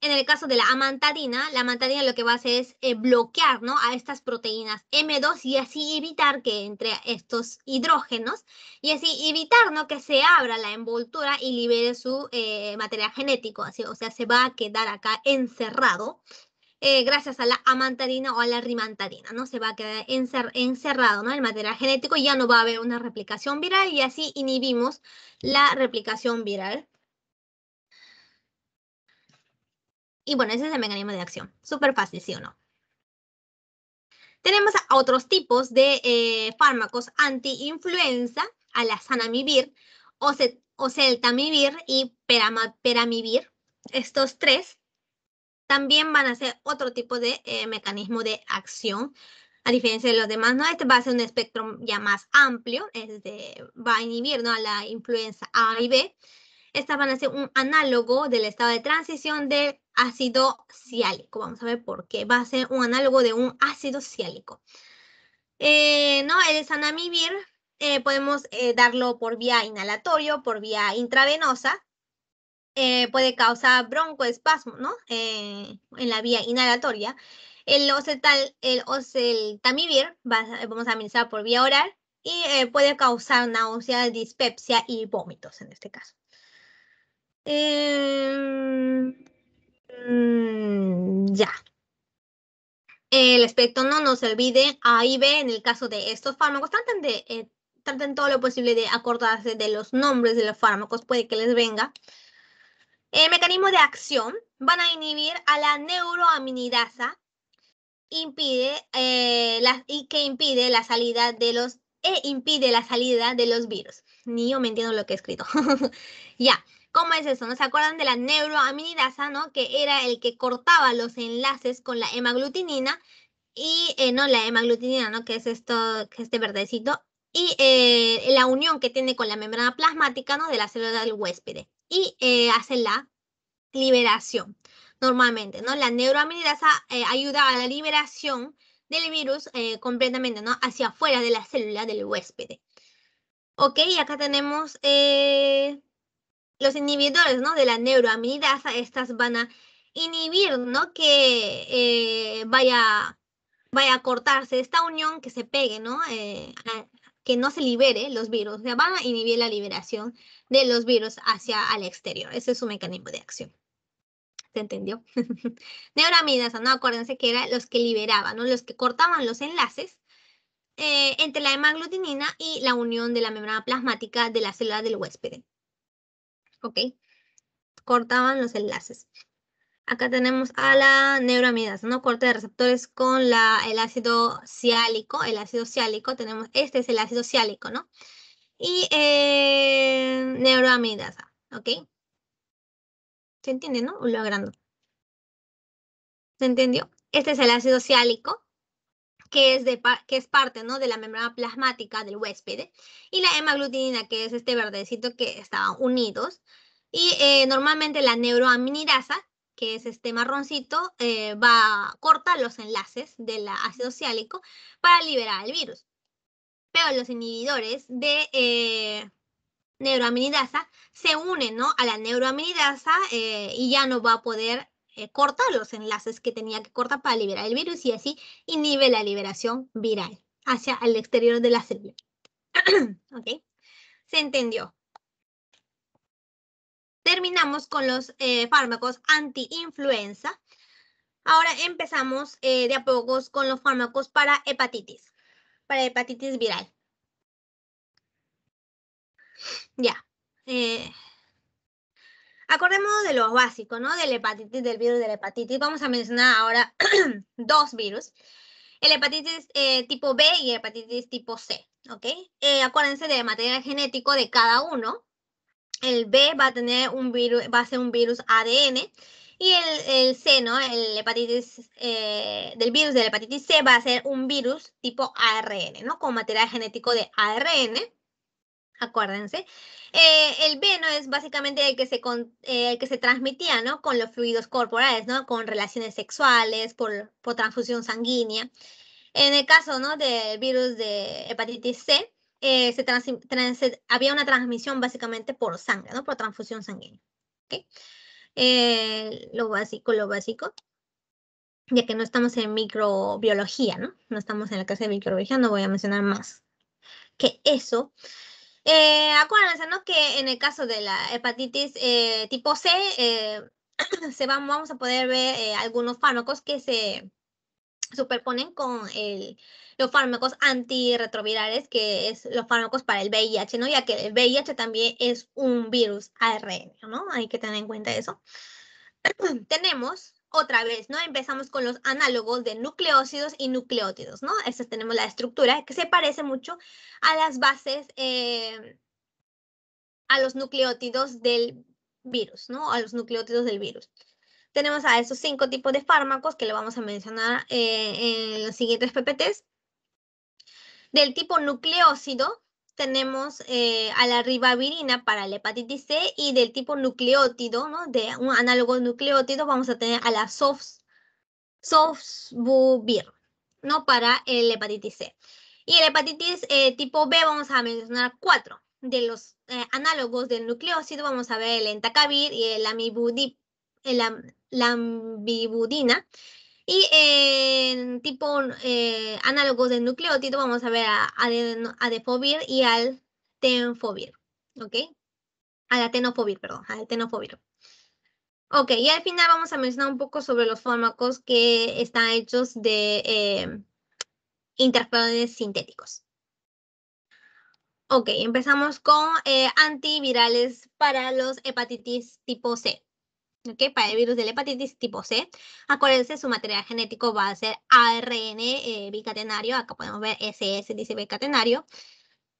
[SPEAKER 1] en el caso de la amantadina, la amantadina lo que va a hacer es eh, bloquear ¿no? a estas proteínas M2 y así evitar que entre estos hidrógenos y así evitar ¿no? que se abra la envoltura y libere su eh, material genético, así, o sea, se va a quedar acá encerrado gracias a la amantadina o a la rimantadina, ¿no? Se va a quedar encerrado, ¿no? El material genético y ya no va a haber una replicación viral y así inhibimos la replicación viral. Y bueno, ese es el mecanismo de acción. Súper fácil, ¿sí o no? Tenemos otros tipos de eh, fármacos anti-influenza, a la sanamivir, oseltamivir y peramivir. Estos tres también van a ser otro tipo de eh, mecanismo de acción. A diferencia de los demás, ¿no? Este va a ser un espectro ya más amplio, va a inhibir ¿no? a la influenza A y B. Estas van a ser un análogo del estado de transición de ácido ciálico. Vamos a ver por qué. Va a ser un análogo de un ácido ciálico. Eh, ¿no? El sanamivir eh, podemos darlo por vía inhalatorio, por vía intravenosa, eh, puede causar broncoespasmo, ¿no? Eh, en la vía inhalatoria. El, oseltal, el oseltamivir vamos a administrar por vía oral y eh, puede causar náusea, dispepsia y vómitos en este caso. Em, ya. El aspecto no, no se olvide, A y B, en el caso de estos fármacos, traten, de, traten todo lo posible de acordarse de los nombres de los fármacos, puede que les venga. El mecanismo de acción van a inhibir a la neuroaminidasa impide, eh, que impide la salida de los e impide la salida de los virus. Ni yo me entiendo lo que he escrito. ya, ¿cómo es eso? ¿No se acuerdan de la neuroaminidasa, no? Que era el que cortaba los enlaces con la hemaglutinina y eh, no la hemaglutinina, ¿no? Que es esto, que este verdecito y eh, la unión que tiene con la membrana plasmática, ¿no? De la célula del huésped y eh, hace la liberación normalmente, ¿no? La neuroaminidasa eh, ayuda a la liberación del virus eh, completamente, ¿no? Hacia afuera de la célula del huésped. Ok, acá tenemos los inhibidores, ¿no? De la neuroaminidasa, estas van a inhibir, ¿no? Que vaya, vaya a cortarse esta unión, que se pegue, ¿no? Que no se libere los virus, o sea, van a inhibir la liberación de los virus hacia el exterior. Ese es su mecanismo de acción. ¿Se entendió? Neuroamidasa, ¿no? Acuérdense que eran los que liberaban, ¿no? Los que cortaban los enlaces eh, entre la hemaglutinina y la unión de la membrana plasmática de la célula del huésped. ¿Ok? Cortaban los enlaces. Acá tenemos a la neuroamidasa, ¿no? Corte de receptores con el ácido ciálico. El ácido ciálico, tenemos, este es el ácido ciálico, ¿no? Y eh, neuroamidasa, ¿ok? ¿Se entiende, no? Logrando. ¿Se entendió? Este es el ácido ciálico, que es, de, que es parte ¿no? de la membrana plasmática del huésped, y la hemaglutinina, que es este verdecito que estaban unidos. Y eh, normalmente la neuroaminidasa, que es este marroncito, eh, va a cortar los enlaces del ácido ciálico para liberar el virus. Pero los inhibidores de eh, neuroaminidasa se unen ¿no? a la neuroaminidasa eh, y ya no va a poder eh, cortar los enlaces que tenía que cortar para liberar el virus y así inhibe la liberación viral hacia el exterior de la célula. ¿Ok? ¿Se entendió? Terminamos con los eh, fármacos anti-influenza. Ahora empezamos de a pocos con los fármacos para hepatitis, para hepatitis viral. Ya. Eh, acordemos de los básicos, ¿no? Del hepatitis, del virus de la hepatitis. Vamos a mencionar ahora dos virus. El hepatitis eh, tipo B y el hepatitis tipo C, ¿ok? Eh, acuérdense del material genético de cada uno. El B va a tener un virus, va a ser un virus ADN y el, C, ¿no? El hepatitis, del virus de la hepatitis C va a ser un virus tipo ARN, ¿no? Con material genético de ARN acuérdense. Eh, el veno es básicamente el que, se eh, que se transmitía, ¿no? Con los fluidos corporales, ¿no? Con relaciones sexuales, por, por transfusión sanguínea. En el caso, ¿no? Del virus de hepatitis C, eh, se había una transmisión básicamente por sangre, ¿no? Por transfusión sanguínea. ¿okay? lo básico, lo básico. Ya que no estamos en microbiología, ¿no? No estamos en la clase de microbiología, no voy a mencionar más que eso. Eh, acuérdense, ¿no? Que en el caso de la hepatitis eh, tipo C, eh, se vamos a poder ver eh, algunos fármacos que se superponen con los fármacos antirretrovirales, que es los fármacos para el VIH, ¿no? Ya que el VIH también es un virus ARN, ¿no? Hay que tener en cuenta eso. Tenemos otra vez, ¿no? Empezamos con los análogos de nucleócidos y nucleótidos, ¿no? Esta tenemos la estructura que se parece mucho a las bases, eh, a los nucleótidos del virus, ¿no? A los nucleótidos del virus. Tenemos a esos cinco tipos de fármacos que le vamos a mencionar eh, en los siguientes PPTs. Del tipo nucleócido, tenemos eh, a la ribavirina para la hepatitis C y del tipo nucleótido, ¿no? De un análogo nucleótido vamos a tener a la sofosbuvir, ¿no? Para el hepatitis C. Y el hepatitis eh, tipo B vamos a mencionar cuatro. De los eh, análogos del nucleócido vamos a ver el entacavir y el, lambibudina. Y en tipo eh, análogos de nucleótido vamos a ver a adefovir y al tenfovir, ¿ok? Al atenofovir, perdón, al tenofovir. Ok, y al final vamos a mencionar un poco sobre los fármacos que están hechos de eh, interferones sintéticos. Ok, empezamos con eh, antivirales para los hepatitis tipo C. Para el virus de la hepatitis tipo C, acuérdense, su material genético va a ser ARN eh, bicatenario, acá podemos ver SS, dice bicatenario.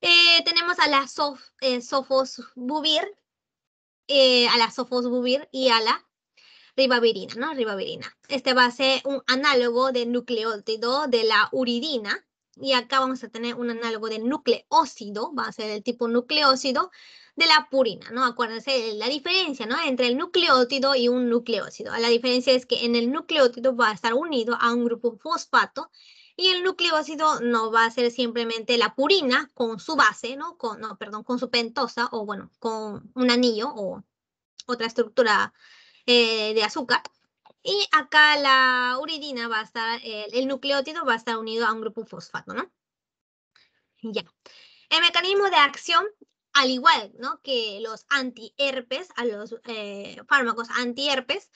[SPEAKER 1] Eh, tenemos a la sof, eh, sofosbuvir, a la sofosbuvir y a la ribavirina, ¿no? Ribavirina. Este va a ser un análogo de nucleótido de la uridina, y acá vamos a tener un análogo de nucleócido, va a ser el tipo nucleócido de la purina, ¿no? Acuérdense la diferencia, ¿no? Entre el nucleótido y un nucleócido. La diferencia es que en el nucleótido va a estar unido a un grupo fosfato y el nucleócido no va a ser simplemente la purina con su base, ¿no? Con, no, perdón, con su pentosa o bueno, con un anillo o otra estructura eh, de azúcar. Y acá la uridina va a estar, el nucleótido va a estar unido a un grupo fosfato, ¿no? Ya. El mecanismo de acción al igual ¿no? que los antiherpes, a los eh, fármacos antiherpes,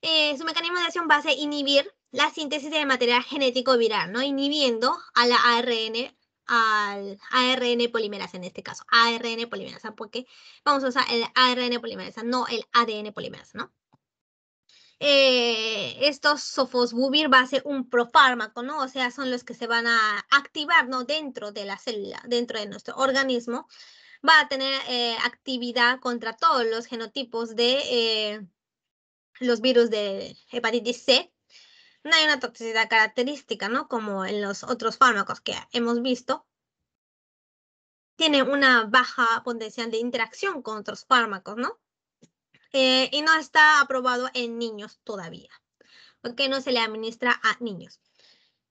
[SPEAKER 1] eh, su mecanismo de acción va a ser inhibir la síntesis de material genético viral, ¿no? Inhibiendo a la ARN, al ARN polimerasa en este caso, ARN polimerasa, porque vamos a usar el ARN polimerasa, no el ADN polimerasa, ¿no? Eh, estos sofosbuvir va a ser un profármaco, ¿no? O sea, son los que se van a activar, ¿no? Dentro de la célula, dentro de nuestro organismo, va a tener eh, actividad contra todos los genotipos de eh, los virus de hepatitis C. No hay una toxicidad característica, ¿no? Como en los otros fármacos que hemos visto. Tiene una baja potencial de interacción con otros fármacos, ¿no? Eh, y no está aprobado en niños todavía, porque no se le administra a niños.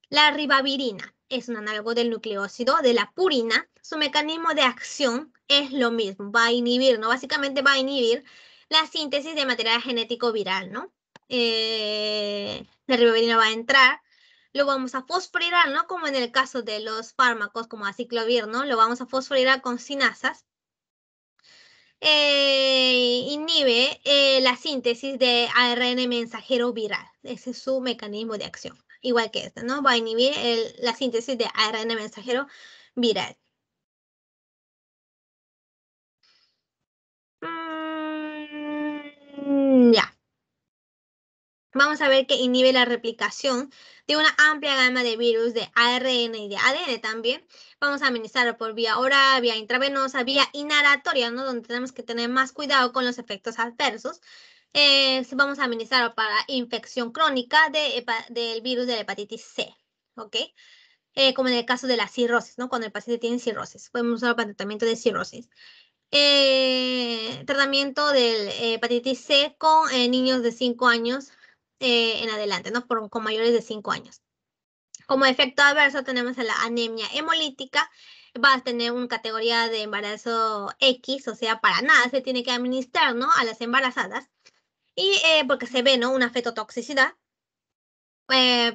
[SPEAKER 1] La ribavirina es un análogo del nucleócido de la purina. Su mecanismo de acción es lo mismo, va a inhibir, ¿no? Básicamente va a inhibir la síntesis de material genético viral, ¿no? Eh, la ribavirina va a entrar, lo vamos a fosforilar, ¿no? Como en el caso de los fármacos como aciclovir, ¿no? Lo vamos a fosforilar con sinasas. Eh, inhibe eh, la síntesis de ARN mensajero viral. Ese es su mecanismo de acción. Igual que este, ¿no? Va a inhibir la síntesis de ARN mensajero viral. Ya. Vamos a ver que inhibe la replicación de una amplia gama de virus de ARN y de ADN también. Vamos a administrarlo por vía oral, vía intravenosa, vía inhalatoria, ¿no? Donde tenemos que tener más cuidado con los efectos adversos. Eh, vamos a administrarlo para infección crónica de, del virus de la hepatitis C, ¿ok? Eh, como en el caso de la cirrosis, ¿no? Cuando el paciente tiene cirrosis. Podemos usarlo para tratamiento de cirrosis. Eh, tratamiento de hepatitis C con niños de 5 años eh, en adelante, ¿no? Por, con mayores de 5 años. Como efecto adverso tenemos la anemia hemolítica, va a tener una categoría de embarazo X, o sea, para nada se tiene que administrar, ¿no? A las embarazadas. Y porque se ve, ¿no? Una fetotoxicidad.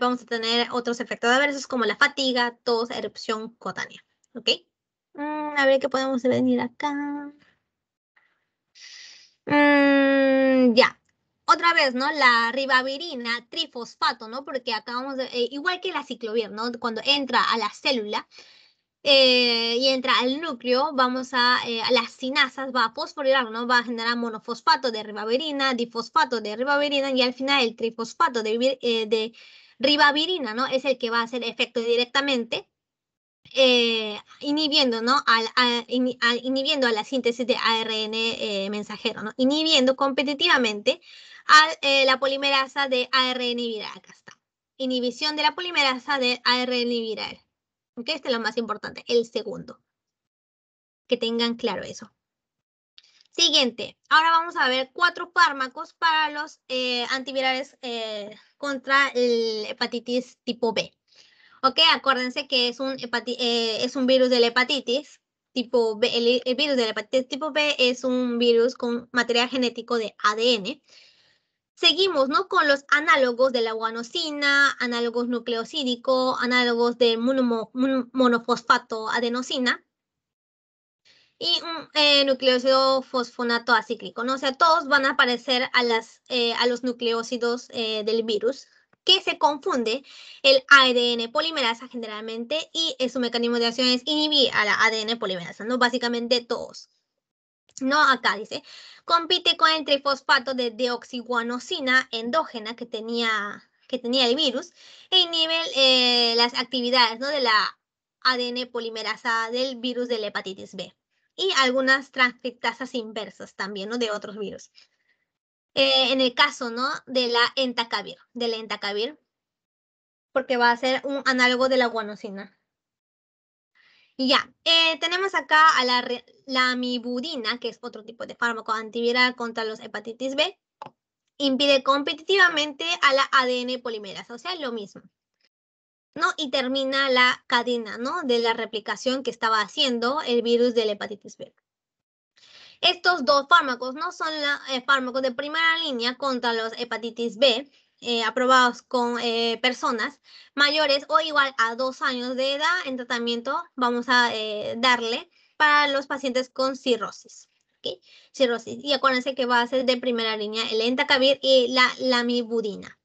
[SPEAKER 1] vamos a tener otros efectos adversos como la fatiga, tos, erupción cutánea, ¿ok? Mm, a ver qué podemos venir acá. Mm, ya. Otra vez, ¿no? La ribavirina, trifosfato, ¿no? Porque acá vamos de, eh, igual que la ciclovir, ¿no? Cuando entra a la célula eh, y entra al núcleo, vamos a, eh, a, las sinasas, va a fosforilar, ¿no? Va a generar monofosfato de ribavirina, difosfato de ribavirina y al final el trifosfato de, ribavirina, ¿no? Es el que va a hacer efecto directamente inhibiendo, ¿no? Inhibiendo a la síntesis de ARN mensajero, ¿no? Inhibiendo competitivamente a eh, la polimerasa de ARN viral. Acá está. Inhibición de la polimerasa de ARN viral. ¿Ok? Este es lo más importante. El segundo. Que tengan claro eso. Siguiente. Ahora vamos a ver cuatro fármacos para los antivirales contra el hepatitis tipo B. Ok, acuérdense que es un, eh, es un virus de la hepatitis tipo B. El, virus de la hepatitis tipo B es un virus con material genético de ADN. Seguimos, ¿no? Con los análogos de la guanosina, análogos nucleosídicos, análogos del monofosfato adenosina y un eh, nucleósido fosfonato acíclico, ¿no? O sea, todos van a aparecer a, las, eh, a los nucleósidos del virus que se confunde el ADN polimerasa generalmente y su mecanismo de acción es inhibir a la ADN polimerasa, ¿no? Básicamente todos. No, acá dice, compite con el trifosfato de deoxiguanosina endógena que tenía, que tenía el virus e inhibe eh, las actividades ¿no? de la ADN polimerasa del virus de la hepatitis B y algunas transcriptasas inversas también, ¿no? De otros virus. Eh, en el caso, ¿no? De la entacavir, de la entacavir, porque va a ser un análogo de la guanosina. Y ya, eh, tenemos acá a la, la que es otro tipo de fármaco antiviral contra los hepatitis B. Impide competitivamente a la ADN polimerasa, o sea, lo mismo. ¿no? Y termina la cadena, ¿no? De la replicación que estaba haciendo el virus de la hepatitis B. Estos dos fármacos no son eh, fármacos de primera línea contra los hepatitis B, eh, aprobados con eh, personas mayores o igual a dos años de edad en tratamiento, vamos a darle para los pacientes con cirrosis. ¿ok? Cirrosis. Y acuérdense que va a ser de primera línea el entacavir y la lamivudina.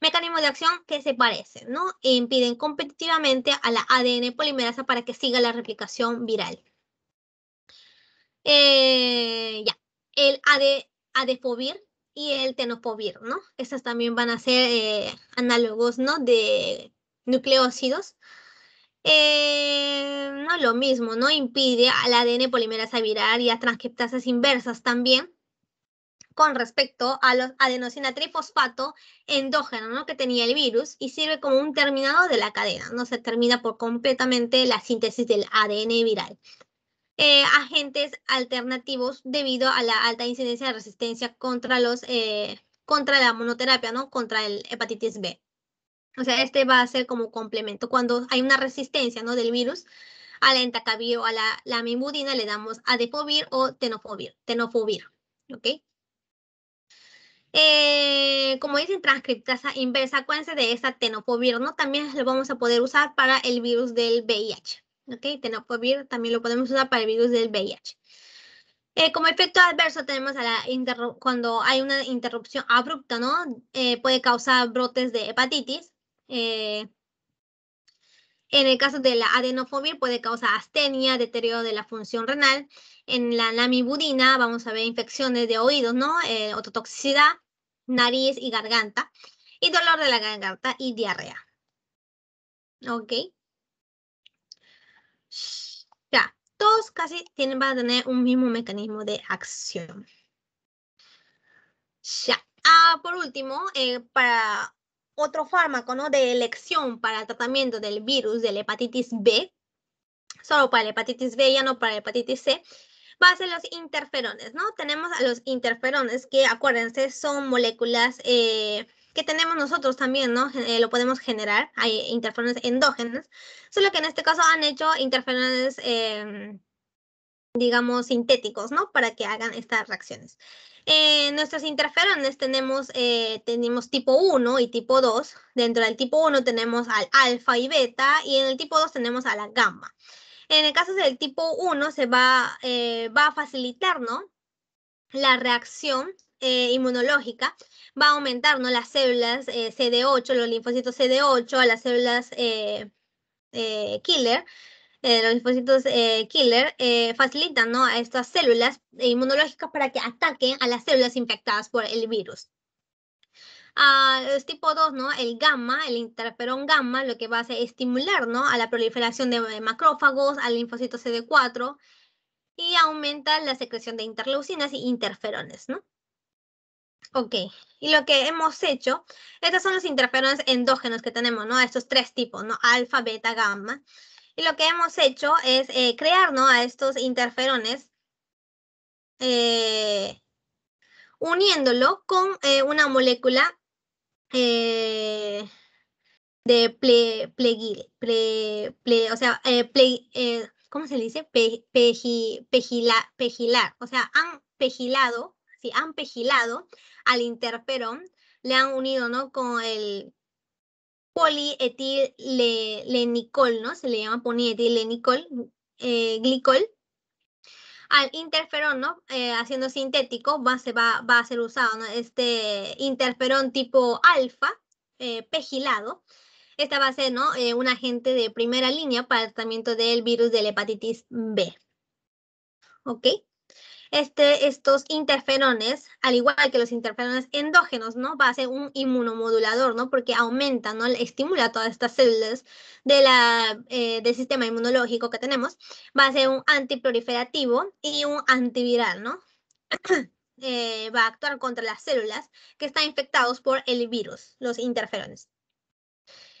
[SPEAKER 1] Mecanismo de acción que se parecen, ¿no? E impiden competitivamente a la ADN polimerasa para que siga la replicación viral. Eh, ya, el AD, adefovir y el tenofovir, ¿no? Estas también van a ser eh, análogos, ¿no? De nucleócidos. Eh, no lo mismo, ¿no? Impide al ADN polimerasa viral y a transcriptasas inversas también con respecto a los adenosina trifosfato endógeno, ¿no? Que tenía el virus y sirve como un terminador de la cadena, ¿no? Se termina por completamente la síntesis del ADN viral. Eh, agentes alternativos debido a la alta incidencia de resistencia contra los eh, contra la monoterapia, ¿no? Contra el hepatitis B. O sea, este va a ser como complemento. Cuando hay una resistencia, ¿no? Del virus a la entacavir o a la, la le damos adefovir o tenofovir, tenofovir, ¿ok? Eh, como dicen transcriptasa inversa, acuérdense de esta tenofovir, ¿no? También lo vamos a poder usar para el virus del VIH. ¿Ok? Tenofovir también lo podemos usar para el virus del VIH. Eh, como efecto adverso tenemos a la cuando hay una interrupción abrupta, ¿no? Eh, puede causar brotes de hepatitis. Eh, en el caso de la adenofobia puede causar astenia, deterioro de la función renal. En la lamibudina vamos a ver infecciones de oídos, ¿no? ototoxicidad, nariz y garganta. Y dolor de la garganta y diarrea. ¿Ok? Ya, todos casi tienen, van a tener un mismo mecanismo de acción. Ya. Ah, por último, eh, para otro fármaco ¿no? de elección para el tratamiento del virus de la hepatitis B, solo para la hepatitis B, ya no para la hepatitis C, va a ser los interferones, ¿no? Tenemos a los interferones que, acuérdense, son moléculas eh, que tenemos nosotros también, ¿no? Eh, lo podemos generar, hay interferones endógenas, solo que en este caso han hecho interferones, em, digamos, sintéticos, ¿no? Para que hagan estas reacciones. En nuestros interferones tenemos, eh, tenemos tipo 1 y tipo 2. Dentro del tipo 1 tenemos al alfa y beta y en el tipo 2 tenemos a la gamma. En el caso del tipo 1 se va, eh, va a facilitar, ¿no? La reacción inmunológica va a aumentar ¿no? las células eh, CD8, los linfocitos CD8, a las células eh, eh, killer. los linfocitos killer facilitan ¿no? a estas células inmunológicas para que ataquen a las células infectadas por el virus. Uh, es tipo 2, ¿no? El gamma, el interferón gamma, lo que va a hacer es estimular, ¿no? A la proliferación de macrófagos, al linfocito CD4 y aumenta la secreción de interleucinas y interferones, ¿no? Ok, y lo que hemos hecho, estos son los interferones endógenos que tenemos, ¿no? Estos tres tipos, ¿no? Alfa, beta, gamma. Y lo que hemos hecho es eh, crear, ¿no? A estos interferones eh, uniéndolo con eh, una molécula de ple, ple, o sea, ¿cómo se dice? pegilar, o sea, han pegilado, sí, han pegilado al interferón, le han unido, ¿no? Con el polietilenicol, ¿no? Se le llama polietilenicol, eh, glicol. Al interferón, ¿no? Eh, haciendo sintético, va, se va, va a ser usado, ¿no? Este interferón tipo alfa, eh, pegilado. Esta va a ser, ¿no? Eh, un agente de primera línea para el tratamiento del virus de la hepatitis B. ¿Ok? Este, estos interferones, al igual que los interferones endógenos, ¿no? Va a ser un inmunomodulador, ¿no? Porque aumenta, ¿no? Estimula todas estas células de la, eh, del sistema inmunológico que tenemos. Va a ser un antiproliferativo y un antiviral, ¿no? Eh, va a actuar contra las células que están infectados por el virus, los interferones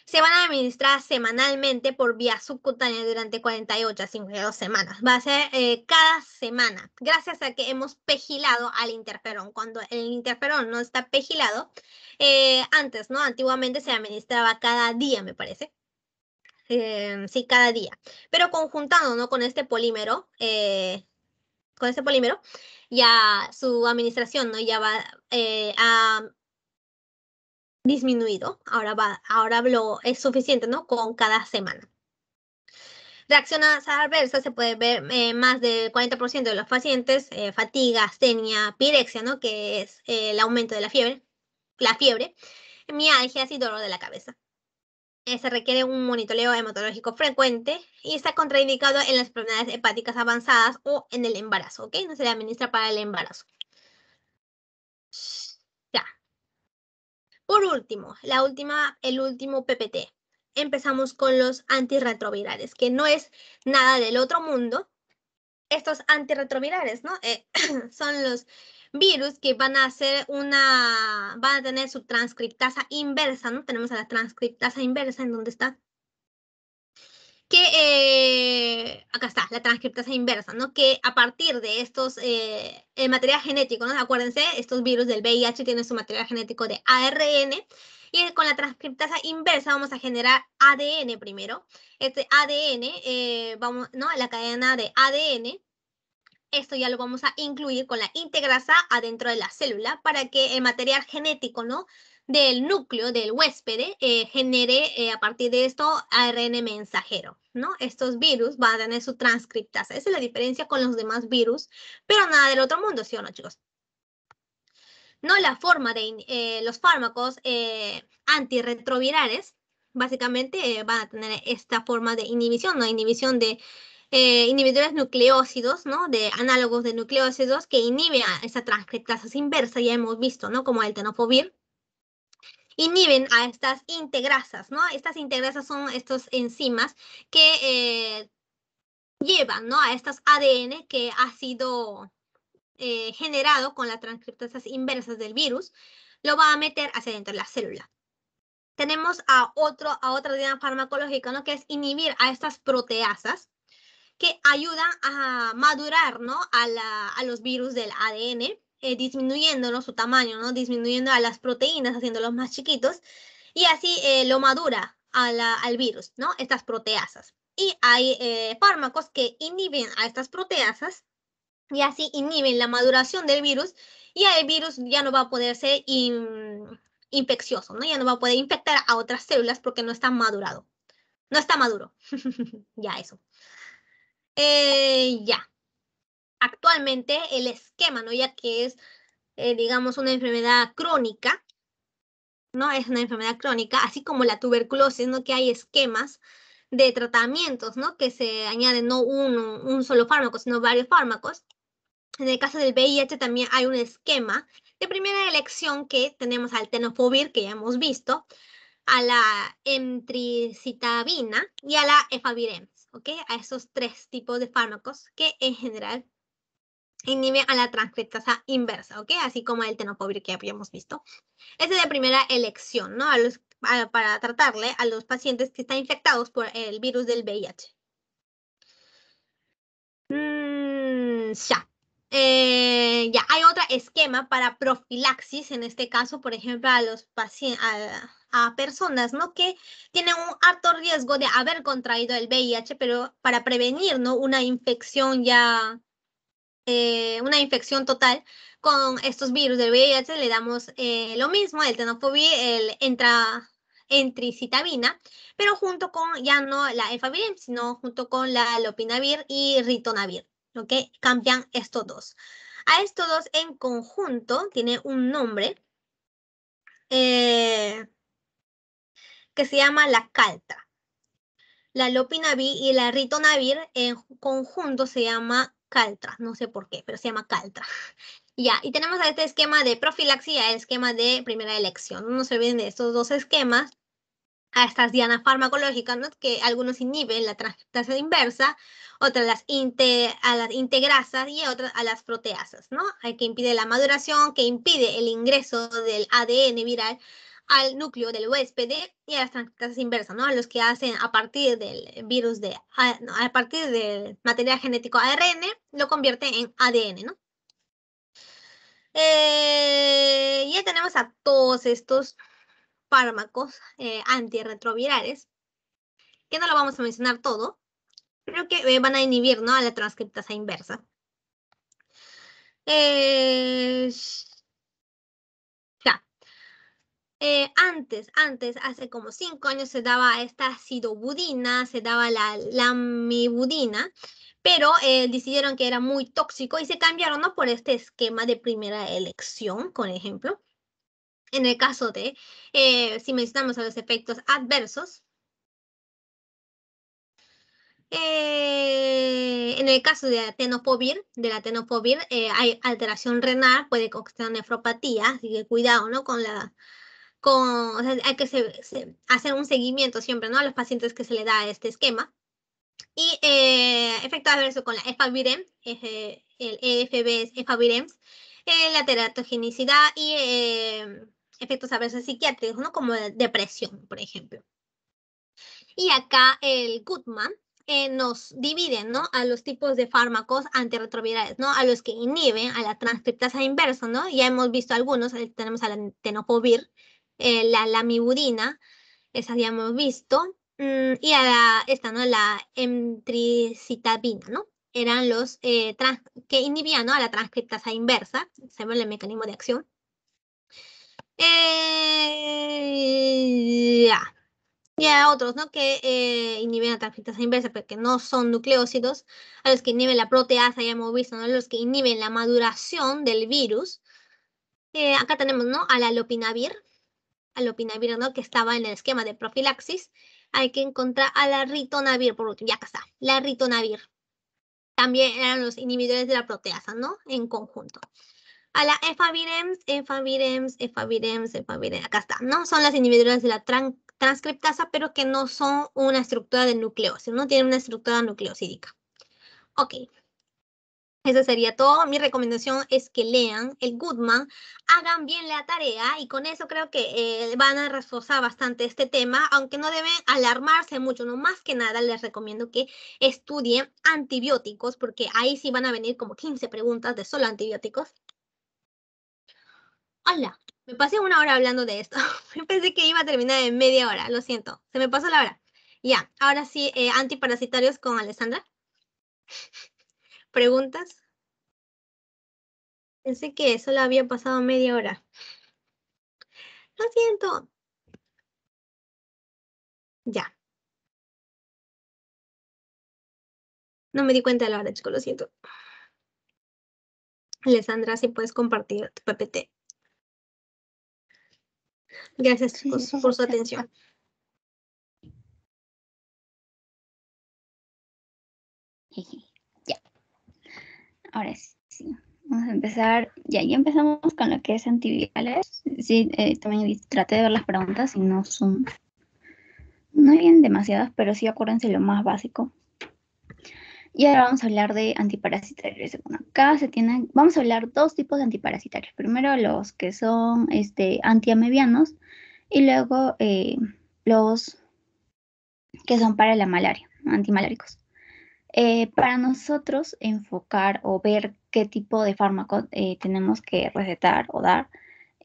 [SPEAKER 1] se van a administrar semanalmente por vía subcutánea durante 48 a 52 semanas. Va a ser eh, cada semana, gracias a que hemos pegilado al interferón. Cuando el interferón no está pegilado, eh, antes, ¿no? Antiguamente se administraba cada día, me parece. Eh, sí, cada día. Pero conjuntando, ¿no? Con este polímero, con este polímero, ya su administración, ¿no? Ya va a disminuido, ahora va, ahora hablo, es suficiente, ¿no? Con cada semana. Reacciones adversas se puede ver eh, más del 40% de los pacientes, eh, fatiga, astenia, pirexia, ¿no? Que es eh, el aumento de la fiebre, la fiebre, mialgias y dolor de la cabeza. se requiere un monitoreo hematológico frecuente y está contraindicado en las enfermedades hepáticas avanzadas o en el embarazo, ¿ok? No se le administra para el embarazo. Por último, la última, el último PPT, empezamos con los antirretrovirales, que no es nada del otro mundo. Estos antirretrovirales, ¿no? Eh, son los virus que van a hacer una, van a tener su transcriptasa inversa, ¿no? Tenemos a la transcriptasa inversa, ¿en dónde está? Que, eh, acá está, la transcriptasa inversa, ¿no? Que a partir de estos, eh, el material genético, ¿no? Acuérdense, estos virus del VIH tienen su material genético de ARN, y con la transcriptasa inversa vamos a generar ADN primero. Este ADN, eh, vamos, ¿no? La cadena de ADN, esto ya lo vamos a incluir con la integrasa adentro de la célula para que el material genético, ¿no? Del núcleo del huésped eh, genere eh, a partir de esto ARN mensajero, ¿no? Estos virus van a tener su transcriptasa. Esa es la diferencia con los demás virus, pero nada del otro mundo, ¿sí o no, chicos? no la forma de eh, los fármacos eh, antirretrovirales, básicamente eh, van a tener esta forma de inhibición, ¿no? Inhibición de inhibidores nucleócidos, ¿no? De análogos de nucleócidos que inhiben esa transcriptasa inversa, ya hemos visto, ¿no? Como el tenofovir. Inhiben a estas integrasas, ¿no? Estas integrasas son estos enzimas que llevan, ¿no? A estas ADN que ha sido eh, generado con las transcriptasas inversas del virus, lo va a meter hacia dentro de la célula. Tenemos a, otro, a otra idea farmacológica, ¿no? que es inhibir a estas proteasas que ayudan a madurar ¿no? a, los virus del ADN, eh, disminuyendo su tamaño, ¿no? disminuyendo a las proteínas, haciéndolos más chiquitos, y así eh, lo madura al virus, ¿no? estas proteasas. Y hay fármacos que inhiben a estas proteasas y así inhiben la maduración del virus y el virus ya no va a poder ser infeccioso, ¿no? Ya no va a poder infectar a otras células porque no está madurado. No está maduro. ya eso. Eh, ya. Actualmente el esquema, ¿no? Ya que es, eh, digamos, una enfermedad crónica, ¿no? Es una enfermedad crónica, así como la tuberculosis, ¿no? Que hay esquemas de tratamientos, ¿no? Que se añaden no uno, un solo fármaco, sino varios fármacos. En el caso del VIH también hay un esquema de primera elección que tenemos al tenofovir, que ya hemos visto, a la emtricitabina y a la efavirenz, ¿ok? A esos tres tipos de fármacos que en general inhiben a la transcriptasa inversa, ¿ok? Así como el tenofovir que habíamos visto. Esa es de primera elección, ¿no? para tratarle a los pacientes que están infectados por el virus del VIH. Mm, ya. Eh, ya hay otro esquema para profilaxis, en este caso, por ejemplo, a los pacientes, a, personas, ¿no? Que tienen un alto riesgo de haber contraído el VIH, pero para prevenir, ¿no? Una infección ya, eh, una infección total con estos virus del VIH, le damos eh, lo mismo, el tenofovir, el entra, entricitabina, pero junto con, ya no la efavirenz, sino junto con la lopinavir y ritonavir. ¿ok? Cambian estos dos. A estos dos en conjunto tiene un nombre eh, que se llama la caltra. La lopinavir y la ritonavir en conjunto se llama caltra, no sé por qué, pero se llama caltra. Ya, y tenemos a este esquema de profilaxis y el esquema de primera elección. No se olviden de estos dos esquemas a estas dianas farmacológicas, ¿no? que algunos inhiben la transcriptasa inversa, otras las a las integrasas y otras a las proteasas, ¿no? Hay que impide la maduración, que impide el ingreso del ADN viral al núcleo del huésped y a las transcriptasas inversas, ¿no? A los que hacen a partir del virus de, a, partir del material genético ARN, lo convierte en ADN, ¿no? Eh, ya tenemos a todos estos fármacos eh, antirretrovirales, que no lo vamos a mencionar todo, pero que eh, van a inhibir ¿no? a la transcriptasa inversa. Eh. Eh, antes, antes, hace como cinco años se daba esta sidobudina, se daba la lamibudina, pero eh, decidieron que era muy tóxico y se cambiaron ¿no? por este esquema de primera elección, por ejemplo. En el caso de, eh, si mencionamos a los efectos adversos, eh, en el caso de la tenofovir, de la tenofovir hay alteración renal, puede causar nefropatía, así que cuidado, ¿no? Con la, con, hay que hacer un seguimiento siempre, ¿no? A los pacientes que se le da este esquema. Y eh, efectos adversos con la efavirenz, el EFB es efavirenz, eh, la teratogenicidad y eh, efectos adversos psiquiátricos, ¿no? Como depresión, por ejemplo. Y acá el Goodman eh, nos divide, ¿no? A los tipos de fármacos antirretrovirales, ¿no? A los que inhiben a la transcriptasa inversa, ¿no? Ya hemos visto algunos, tenemos a la tenofovir, la lamivudina, esa ya hemos visto, Mm, y a la, esta, ¿no? La emtricitabina, ¿no? Eran los eh, que inhibían ¿no? a la transcriptasa inversa, ve el mecanismo de acción. Eh, ya. Y a otros, ¿no? Que eh, inhiben la transcriptasa inversa, pero que no son nucleócidos, a los que inhiben la proteasa, ya hemos visto, ¿no? Los que inhiben la maduración del virus. acá tenemos, ¿no? A la lopinavir, a lopinavir, ¿no? Que estaba en el esquema de profilaxis hay que encontrar a la ritonavir, por último, ya acá está, la ritonavir. También eran los inhibidores de la proteasa, ¿no? En conjunto. A la efavirems, efavirems, efavirems, efavirems, acá está, ¿no? Son las inhibidores de la transcriptasa, pero que no son una estructura de nucleócido, no tienen una estructura nucleosídica. Ok, eso sería todo. Mi recomendación es que lean el Goodman, hagan bien la tarea y con eso creo que eh, van a reforzar bastante este tema, aunque no deben alarmarse mucho, no más que nada les recomiendo que estudien antibióticos porque ahí sí van a venir como 15 preguntas de solo antibióticos. Hola, me pasé una hora hablando de esto. Pensé que iba a terminar en media hora, lo siento, se me pasó la hora. Ya, ahora sí, eh, antiparasitarios con Alessandra. ¿Preguntas? Pensé que solo había pasado media hora. Lo siento. Ya. No me di cuenta de la hora, chicos, lo siento. Alessandra, si puedes compartir tu PPT. Gracias, chicos, por su atención.
[SPEAKER 2] Ahora sí, vamos a empezar. Ya, ya empezamos con lo que es antivirales. Sí, eh, también traté de ver las preguntas y no son, no hay demasiadas, pero sí acuérdense lo más básico. Y ahora vamos a hablar de antiparasitarios. Bueno, acá se tienen, vamos a hablar dos tipos de antiparasitarios. Primero los que son este, antiamebianos y luego eh, los que son para la malaria, antimaláricos. Eh, para nosotros enfocar o ver qué tipo de fármaco eh, tenemos que recetar o dar,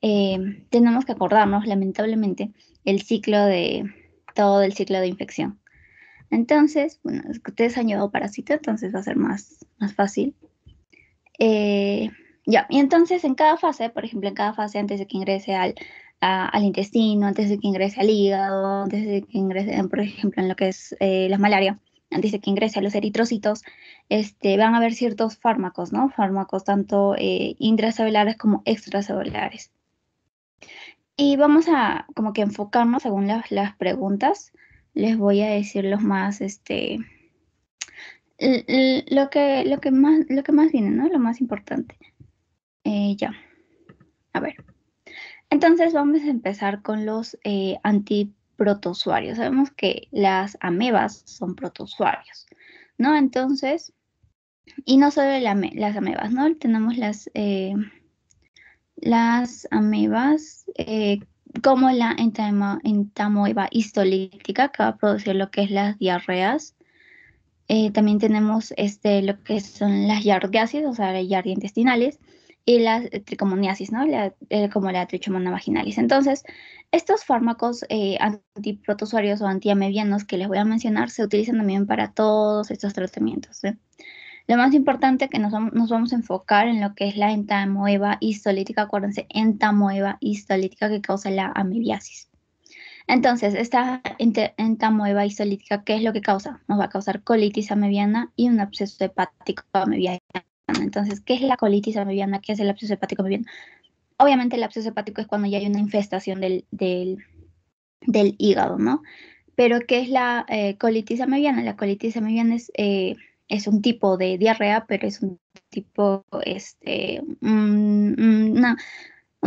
[SPEAKER 2] eh, tenemos que acordarnos, lamentablemente, el ciclo de todo el ciclo de infección. Entonces, bueno, es que ustedes han llevado parásito, entonces va a ser más, más fácil. ya, y entonces en cada fase, por ejemplo, en cada fase antes de que ingrese al, al intestino, antes de que ingrese al hígado, antes de que ingrese, por ejemplo, en lo que es la malaria, antes de que ingrese a los eritrocitos, este, van a haber ciertos fármacos, ¿no? Fármacos tanto eh, intracelulares como extracelulares. Y vamos a como que enfocarnos según las, preguntas. Les voy a decir los más, este, lo que, lo que más, lo que más viene, ¿no? Lo más importante. Eh, ya. A ver. Entonces vamos a empezar con los eh, anti protozoarios. Sabemos que las amebas son protozoarios, ¿no? Entonces, y no solo las amebas, ¿no? Tenemos las, eh, las amebas eh, como la entamoeba histolítica que va a producir lo que es las diarreas. Eh, también tenemos este, lo que son las yardiasis, o sea, las yardias intestinales, y las tricomoniasis, ¿no? como la trichomona vaginalis. Entonces, estos fármacos eh, o antiamebianos que les voy a mencionar se utilizan también para todos estos tratamientos. Lo más importante que nos, vamos a enfocar en lo que es la entamoeba histolítica, acuérdense, entamoeba histolítica que causa la amibiasis. Entonces, esta entamoeba histolítica, ¿qué es lo que causa? Nos va a causar colitis amebiana y un absceso hepático amebiano. Entonces, ¿qué es la colitis amebiana? ¿Qué es el absceso hepático amebiano? Obviamente el absceso hepático es cuando ya hay una infestación del, del, hígado, ¿no? Pero ¿qué es la eh, colitis amebiana? La colitis amebiana es, eh, es un tipo de diarrea, pero es un tipo, este, un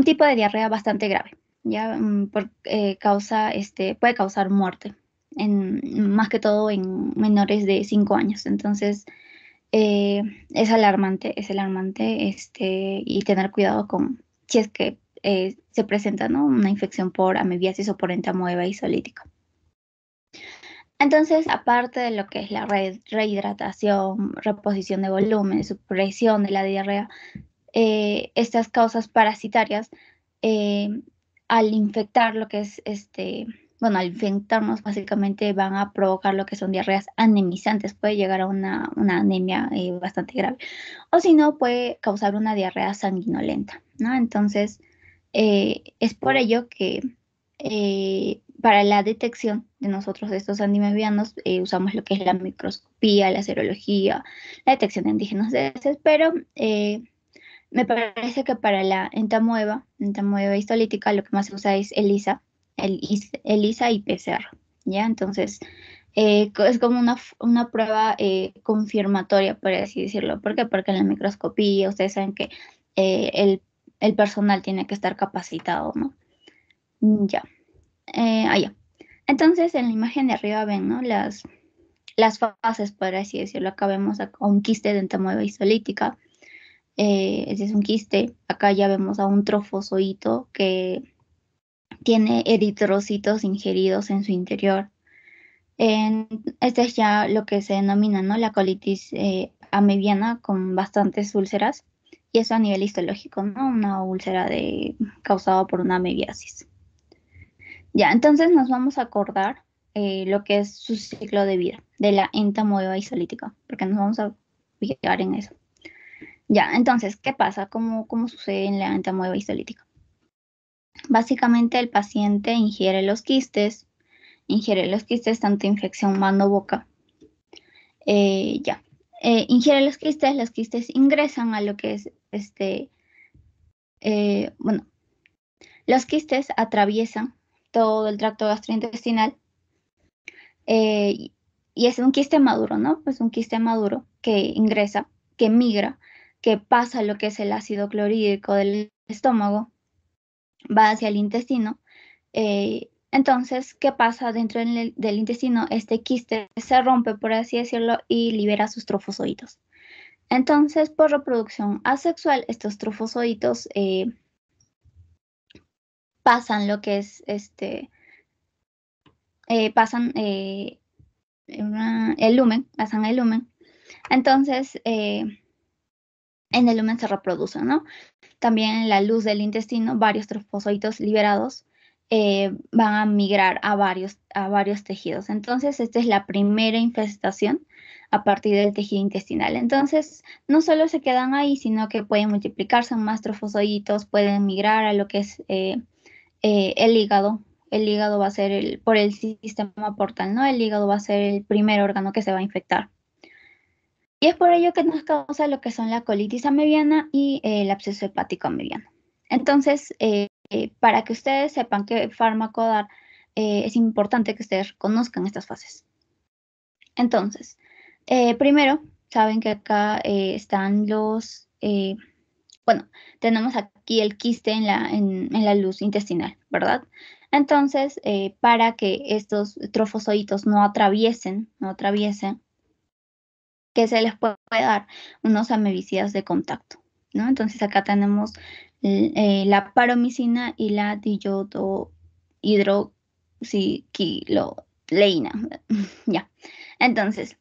[SPEAKER 2] tipo de diarrea bastante grave ya mm, por, eh, causa, este, puede causar muerte, en, más que todo en menores de 5 años. Entonces, eh, es alarmante, es alarmante este, y tener cuidado con si es que eh, se presenta ¿no? una infección por amebiasis o por entamoeba isolítica. Entonces, aparte de lo que es la rehidratación, reposición de volumen, supresión de la diarrea, estas causas parasitarias al infectar lo que es este, bueno, al infectarnos básicamente van a provocar lo que son diarreas anemizantes, puede llegar a una, anemia eh, bastante grave, o si no, puede causar una diarrea sanguinolenta, ¿no? Entonces, eh, es por ello que eh, para la detección de nosotros de estos antimicrobianos usamos lo que es la microscopía, la serología, la detección de antígenos de heces, pero me parece que para la entamueva, entamueva histolítica, lo que más se usa es ELISA, el ELISA y PCR, ¿ya? Entonces, eh, es como una, una prueba eh, confirmatoria, por así decirlo. ¿Por qué? Porque en la microscopía ustedes saben que eh, el, el, personal tiene que estar capacitado, ¿no? Ya. Entonces, en la imagen de arriba ven, ¿no? Las, las fases, por así decirlo. Acá vemos a un quiste de entamueva histolítica eh, ese es un quiste. Acá ya vemos a un trofozoito que tiene eritrocitos ingeridos en su interior. este es ya lo que se denomina ¿no? la colitis eh, amebiana con bastantes úlceras y eso a nivel histológico, una úlcera causada por una amebiasis. Ya, entonces nos vamos a acordar eh, lo que es su ciclo de vida de la entamoeba isolítica, porque nos vamos a fijar en eso. Ya, entonces, ¿qué pasa? ¿Cómo, sucede en la entamoeba histolítica? Básicamente el paciente ingiere los quistes, ingiere los quistes, tanto infección mano-boca. Eh, ya, eh, ingiere los quistes, los quistes ingresan a lo que es este, eh, bueno, los quistes atraviesan todo el tracto gastrointestinal y es un quiste maduro, ¿no? Pues un quiste maduro que ingresa, que migra que pasa lo que es el ácido clorhídrico del estómago, va hacia el intestino. Eh, entonces, ¿qué pasa dentro del, intestino? Este quiste se rompe, por así decirlo, y libera sus trofozoitos. Entonces, por reproducción asexual, estos trofozoitos eh, pasan lo que es este, eh, pasan el lumen, pasan el lumen. Entonces, en el lumen se reproducen, ¿no? También en la luz del intestino, varios trofozoitos liberados eh, van a migrar a varios, a varios tejidos. Entonces, esta es la primera infestación a partir del tejido intestinal. Entonces, no solo se quedan ahí, sino que pueden multiplicarse más trofozoitos, pueden migrar a lo que es eh, eh, el hígado. El hígado va a ser el, por el sistema portal, ¿no? El hígado va a ser el primer órgano que se va a infectar. Y es por ello que nos causa lo que son la colitis amebiana y el absceso hepático amebiano. Entonces, eh, eh, para que ustedes sepan qué fármaco dar, eh, es importante que ustedes conozcan estas fases. Entonces, primero, saben que acá están los, bueno, tenemos aquí el quiste en la, en la luz intestinal, ¿verdad? Entonces, para que estos trofozoitos no atraviesen, no atraviesen que se les puede dar unos amebicidas de contacto, ¿no? Entonces acá tenemos eh, la paromicina y la diyodo hidroxiquiloleína, ya. Entonces,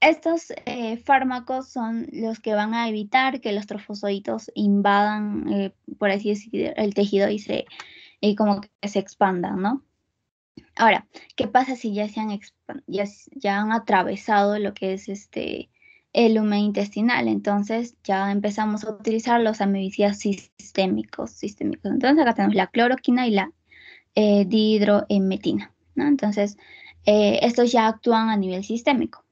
[SPEAKER 2] estos eh, fármacos son los que van a evitar que los trofozoitos invadan, eh, por así decir, el tejido y se como que se expandan, ¿no? Ahora, ¿qué pasa si ya se han, ya han atravesado lo que es este el lumen intestinal. Entonces ya empezamos a utilizar los amebicidas sistémicos, sistémicos. Entonces acá tenemos la cloroquina y la eh, dihidroemetina. ¿no? Entonces eh, estos ya actúan a nivel sistémico.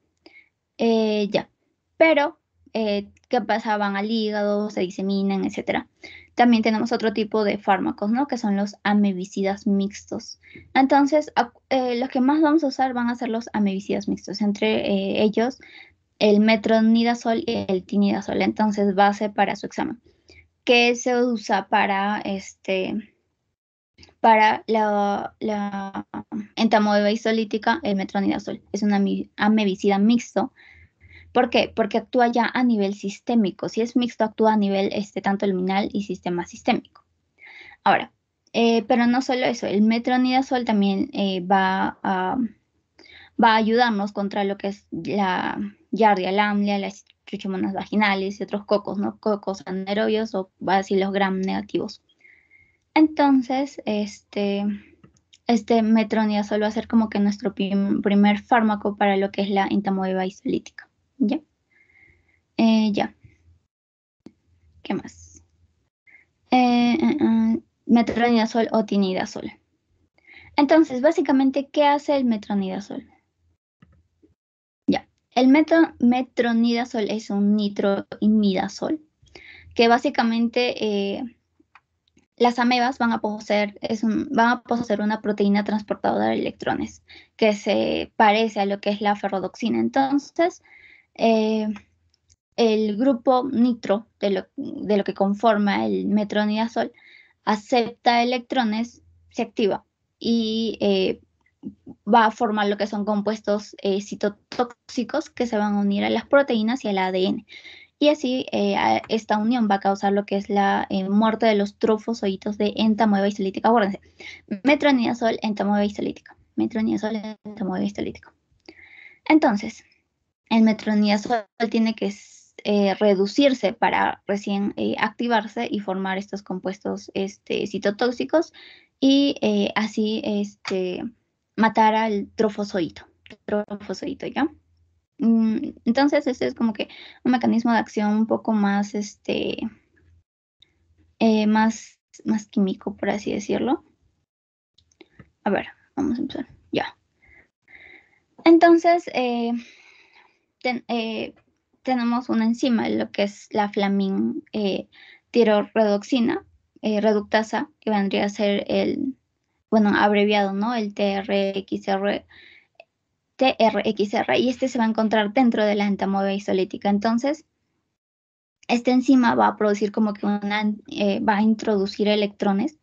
[SPEAKER 2] Eh, ya, pero ¿qué pasaban al hígado? Se diseminan, etc. También tenemos otro tipo de fármacos, ¿no? Que son los amebicidas mixtos. Entonces, los que más vamos a usar van a ser los amebicidas mixtos. Entre ellos el metronidazol y el tinidazol, entonces base para su examen. ¿Qué se usa para este para la, la isolítica, el metronidazol es un amebicida mixto. ¿Por qué? Porque actúa ya a nivel sistémico. Si es mixto, actúa a nivel este, tanto luminal y sistema sistémico. Ahora, eh, pero no solo eso, el metronidazol también eh, va, va a ayudarnos contra lo que es la Yardia lamblia, las trichomonas vaginales y otros cocos, ¿no? Cocos anaerobios o bacilos gram negativos. Entonces, este, este metronidazol va a ser como que nuestro primer fármaco para lo que es la intamoeba isolítica. ¿Ya? Eh, ya. ¿Qué más? Eh, eh, metronidazol o tinidazol. Entonces, básicamente, ¿qué hace el metronidazol? El metronidazol es un nitroimidazol, que básicamente eh, las amebas van a, poseer, es van a poseer una proteína transportadora de electrones que se parece a lo que es la ferrodoxina. Entonces, eh, el grupo nitro de lo, de lo que conforma el metronidazol acepta electrones, se activa y eh, va a formar lo que son compuestos eh, citotóxicos que se van a unir a las proteínas y al ADN. Y así eh, esta unión va a causar lo que es la eh, muerte de los trofosoditos de entamoeba isolítica. Acuérdense, metronidazol, entamoeba isolítica. Metronidazol, entamoeba isolítica. Entonces, el metronidazol tiene que reducirse para recién activarse y formar estos compuestos este, citotóxicos y así este, matar al trofozoito, trofozoito, ¿ya? Mm, entonces, ese es como que un mecanismo de acción un poco más, este, eh, más, más químico, por así decirlo. A ver, vamos a empezar. Ya. Entonces, eh, eh, tenemos una enzima, lo que es la flamin tiroredoxina reductasa, que vendría a ser el bueno, abreviado, ¿no? El TRXR, TRXR, y este se va a encontrar dentro de la entamoeba isolítica. Entonces, esta enzima va a producir como que una, eh, va a introducir electrones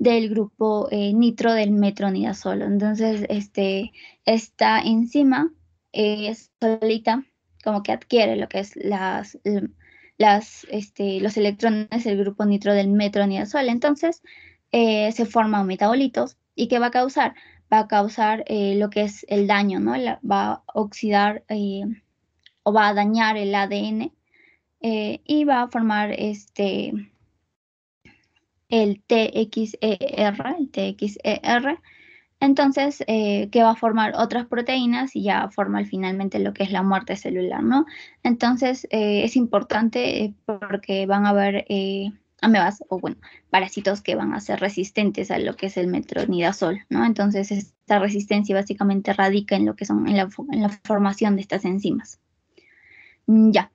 [SPEAKER 2] del grupo eh, nitro del metronidazol. Entonces, este, esta enzima es solita, como que adquiere lo que es las, las, este, los electrones del grupo nitro del metronidazol. Entonces, eh, se forman metabolitos y ¿qué va a causar? Va a causar eh, lo que es el daño, ¿no? va a oxidar eh, o va a dañar el ADN y va a formar este el TXER, el TXER. Entonces, que va a formar otras proteínas y ya forma finalmente lo que es la muerte celular, ¿no? Entonces, es importante porque van a haber amebas o bueno, parásitos que van a ser resistentes a lo que es el metronidazol, ¿no? Entonces esta resistencia básicamente radica en lo que son en la, formación de estas enzimas. Mm, ya,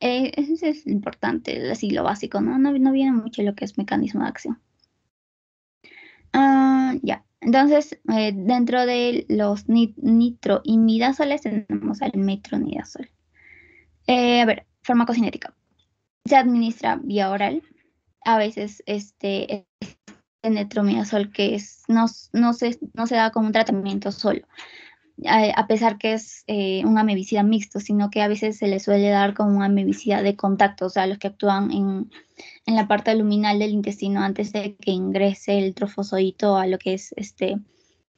[SPEAKER 2] eh, eso es importante, así lo básico, ¿no? ¿no? viene mucho lo que es mecanismo de acción. Ah, ya, entonces eh, dentro de los nitroimidazoles tenemos al metronidazol. Eh, a ver, farmacocinética. Se administra vía oral a veces este, netromidazol que es, no, no, se, no se da como un tratamiento solo, a, pesar que es eh, un amebicida mixto, sino que a veces se le suele dar como un amebicida de contacto, o sea, los que actúan en, en la parte luminal del intestino antes de que ingrese el trofozoito a lo que es este,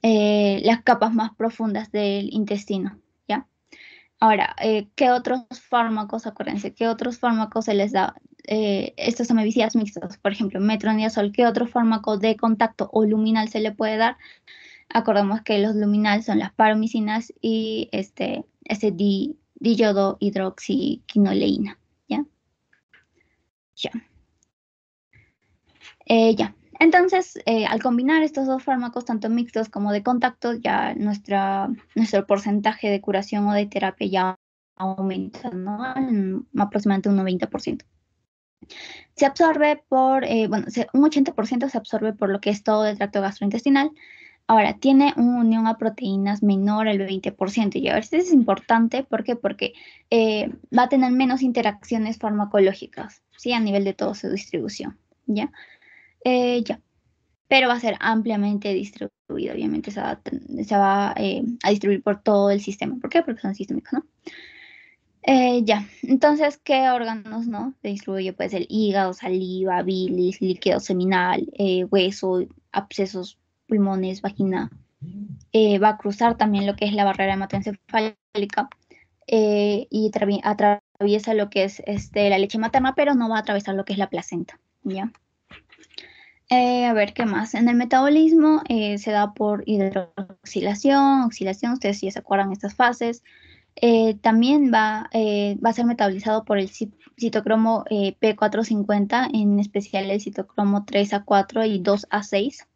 [SPEAKER 2] eh, las capas más profundas del intestino. ¿ya? Ahora, eh, ¿qué otros fármacos, acuérdense, qué otros fármacos se les da? Eh, estos amebicidas mixtos, por ejemplo, metronidazol, ¿qué otro fármaco de contacto o luminal se le puede dar? Acordamos que los luminales son las paromicinas y este, ese diyodo hidroxiquinoleína. ¿Ya? Ya. Eh, ya. Entonces, eh, al combinar estos dos fármacos, tanto mixtos como de contacto, ya nuestro porcentaje de curación o de terapia ya aumenta, ¿no? En aproximadamente un 90%. Se absorbe por, eh, bueno, un 80% se absorbe por lo que es todo el tracto gastrointestinal. Ahora, tiene una unión a proteínas menor al 20%. Y a ver, es importante, ¿por qué? Porque eh, va a tener menos interacciones farmacológicas, ¿sí? A nivel de toda su distribución, ¿ya? Eh, ya. Pero va a ser ampliamente distribuido, obviamente se va, se va a distribuir por todo el sistema. ¿Por qué? Porque son sistémicos, ¿no? Eh, ya, entonces, ¿qué órganos no? Se distribuye pues el hígado, saliva, bilis, líquido seminal, eh, hueso, abscesos, pulmones, vagina. Eh, va a cruzar también lo que es la barrera hematoencefálica y atraviesa lo que es este, la leche materna, pero no va a atravesar lo que es la placenta, ¿ya? a ver, ¿qué más? En el metabolismo se da por hidroxilación, oxidación, ustedes ya se acuerdan estas fases, eh, también va, eh, va, a ser metabolizado por el citocromo eh, P450, en especial el citocromo 3A4 y 2A6.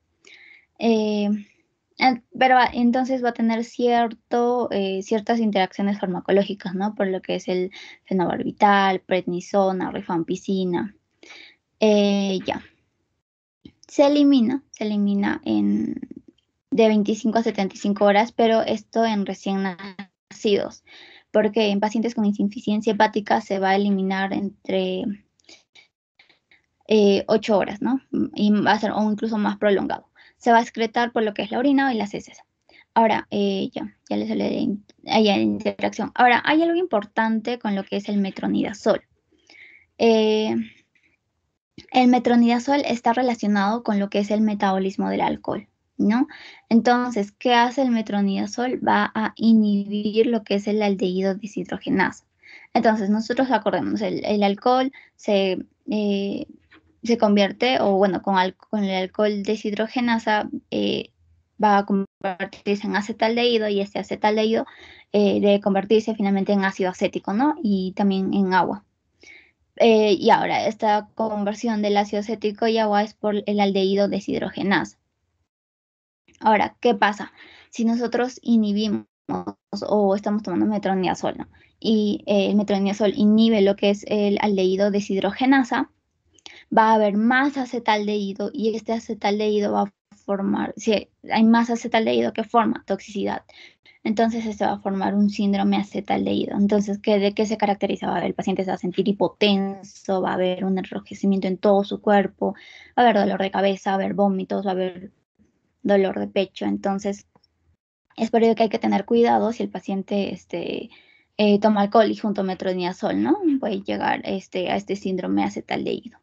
[SPEAKER 2] pero entonces va a tener cierto, ciertas interacciones farmacológicas, ¿no? Por lo que es el fenobarbital, prednisona, rifampicina. ya. Se elimina, se elimina en, de 25 a 75 horas, pero esto en recién porque en pacientes con insuficiencia hepática se va a eliminar entre 8 eh, horas, ¿no? Y va a ser o incluso más prolongado. Se va a excretar por lo que es la orina y las heces. Ahora, eh, ya, ya les hablé de interacción. Ahora, hay algo importante con lo que es el metronidazol. Eh, el metronidazol está relacionado con lo que es el metabolismo del alcohol. ¿No? Entonces, ¿qué hace el metronidazol? Va a inhibir lo que es el aldehído deshidrogenasa. Entonces, nosotros acordemos, el, alcohol se, eh, se convierte, o bueno, con, el alcohol deshidrogenasa eh, va a convertirse en acetaldehído y este acetaldehído eh, debe convertirse finalmente en ácido acético, ¿no? Y también en agua. y ahora, esta conversión del ácido acético y agua es por el aldehído deshidrogenasa. Ahora, ¿qué pasa? Si nosotros inhibimos o estamos tomando metronidazol, y eh, el metronidazol inhibe lo que es el aldehído deshidrogenasa, va a haber más acetaldehído y este acetaldehído va a formar, si hay más acetaldehído que forma toxicidad, entonces se va a formar un síndrome acetaldehído. Entonces, ¿qué, ¿de qué se caracteriza? el paciente se va a sentir hipotenso, va a haber un enrojecimiento en todo su cuerpo, va a haber dolor de cabeza, va a haber vómitos, va a haber dolor de pecho. Entonces, es por ello que hay que tener cuidado si el paciente este, eh, toma alcohol y junto metronidazol, ¿no? Puede llegar este, a este síndrome acetaldehído.